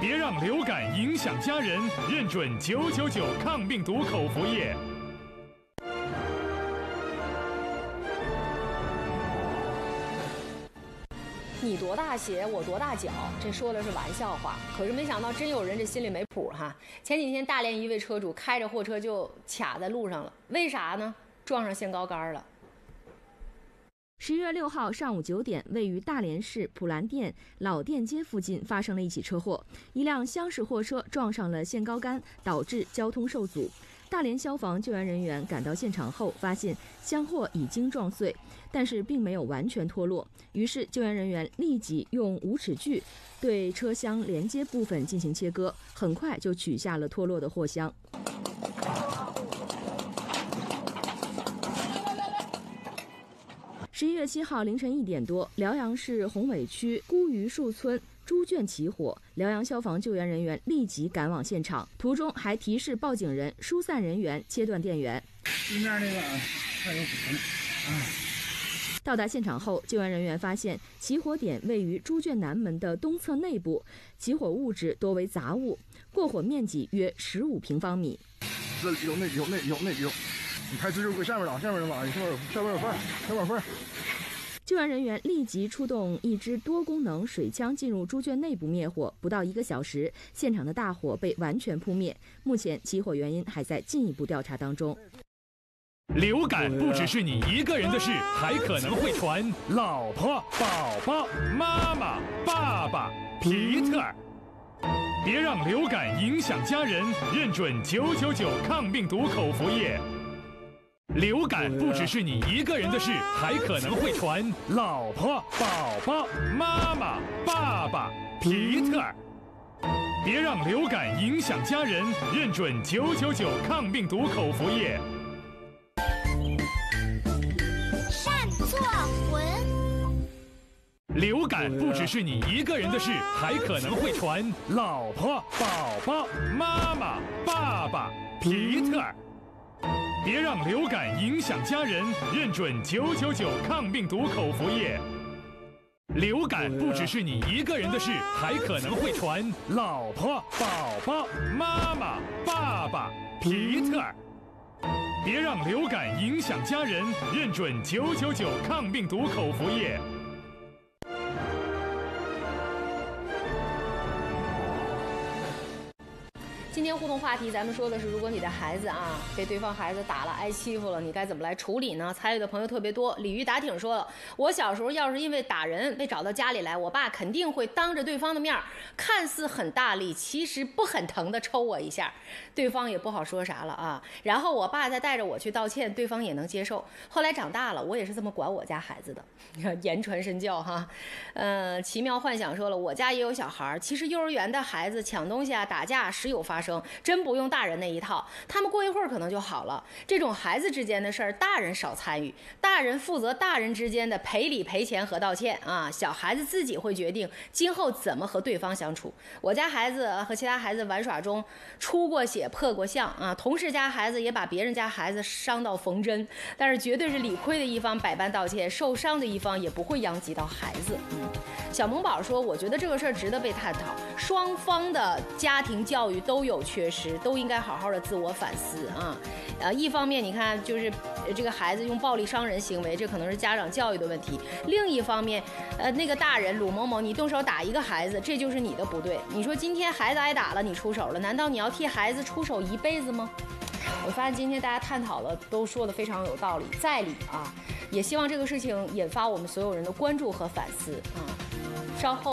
别让流感影响家人，认准九九九抗病毒口服液。你多大鞋，我多大脚，这说的是玩笑话。可是没想到，真有人这心里没谱哈。前几天大连一位车主开着货车就卡在路上了，为啥呢？撞上限高杆了。十一月六号上午九点，位于大连市普兰店老店街附近发生了一起车祸，一辆厢式货车撞上了限高杆，导致交通受阻。大连消防救援人员赶到现场后，发现箱货已经撞碎，但是并没有完全脱落。于是救援人员立即用无齿锯对车厢连接部分进行切割，很快就取下了脱落的货箱。十一月七号凌晨一点多，辽阳市宏伟区孤榆树村。猪圈起火，辽阳消防救援人员立即赶往现场，途中还提示报警人疏散人员，切断电源。对面那个还有火呢。到达现场后，救援人员发现起火点位于猪圈南门的东侧内部，起火物质多为杂物，过火面积约十五平方米。这里有那有那有那有，你开支就搁下面了，下面的吧，下面有下面有缝，下面有缝。救援人员立即出动一支多功能水枪进入猪圈内部灭火，不到一个小时，现场的大火被完全扑灭。目前起火原因还在进一步调查当中。流感不只是你一个人的事，还可能会传老婆、宝宝、妈妈、爸爸、皮特。别让流感影响家人，认准九九九抗病毒口服液。流感不只是你一个人的事，还可能会传老婆、宝宝、妈妈、爸爸、皮特。别让流感影响家人，认准九九九抗病毒口服液。善作文。流感不只是你一个人的事，还可能会传老婆、宝宝、妈妈、爸爸、皮特。别让流感影响家人，认准九九九抗病毒口服液。流感不只是你一个人的事，还可能会传老婆、宝宝、妈妈、爸爸、皮特。别让流感影响家人，认准九九九抗病毒口服液。今天互动话题，咱们说的是，如果你的孩子啊被对方孩子打了、挨欺负了，你该怎么来处理呢？参与的朋友特别多。鲤鱼打挺说了，我小时候要是因为打人被找到家里来，我爸肯定会当着对方的面，看似很大力，其实不很疼的抽我一下，对方也不好说啥了啊。然后我爸再带着我去道歉，对方也能接受。后来长大了，我也是这么管我家孩子的，言传身教哈。嗯，奇妙幻想说了，我家也有小孩，其实幼儿园的孩子抢东西啊、打架时有发生生。真不用大人那一套，他们过一会儿可能就好了。这种孩子之间的事儿，大人少参与，大人负责大人之间的赔礼赔钱和道歉啊。小孩子自己会决定今后怎么和对方相处。我家孩子和其他孩子玩耍中出过血、破过相啊，同事家孩子也把别人家孩子伤到缝针，但是绝对是理亏的一方百般道歉，受伤的一方也不会殃及到孩子。小萌宝说，我觉得这个事儿值得被探讨，双方的家庭教育都有。有缺失，都应该好好的自我反思啊！呃，一方面你看，就是这个孩子用暴力伤人行为，这可能是家长教育的问题；另一方面，呃，那个大人鲁某某，你动手打一个孩子，这就是你的不对。你说今天孩子挨打了，你出手了，难道你要替孩子出手一辈子吗？我发现今天大家探讨的都说的非常有道理，在理啊！也希望这个事情引发我们所有人的关注和反思啊！稍后。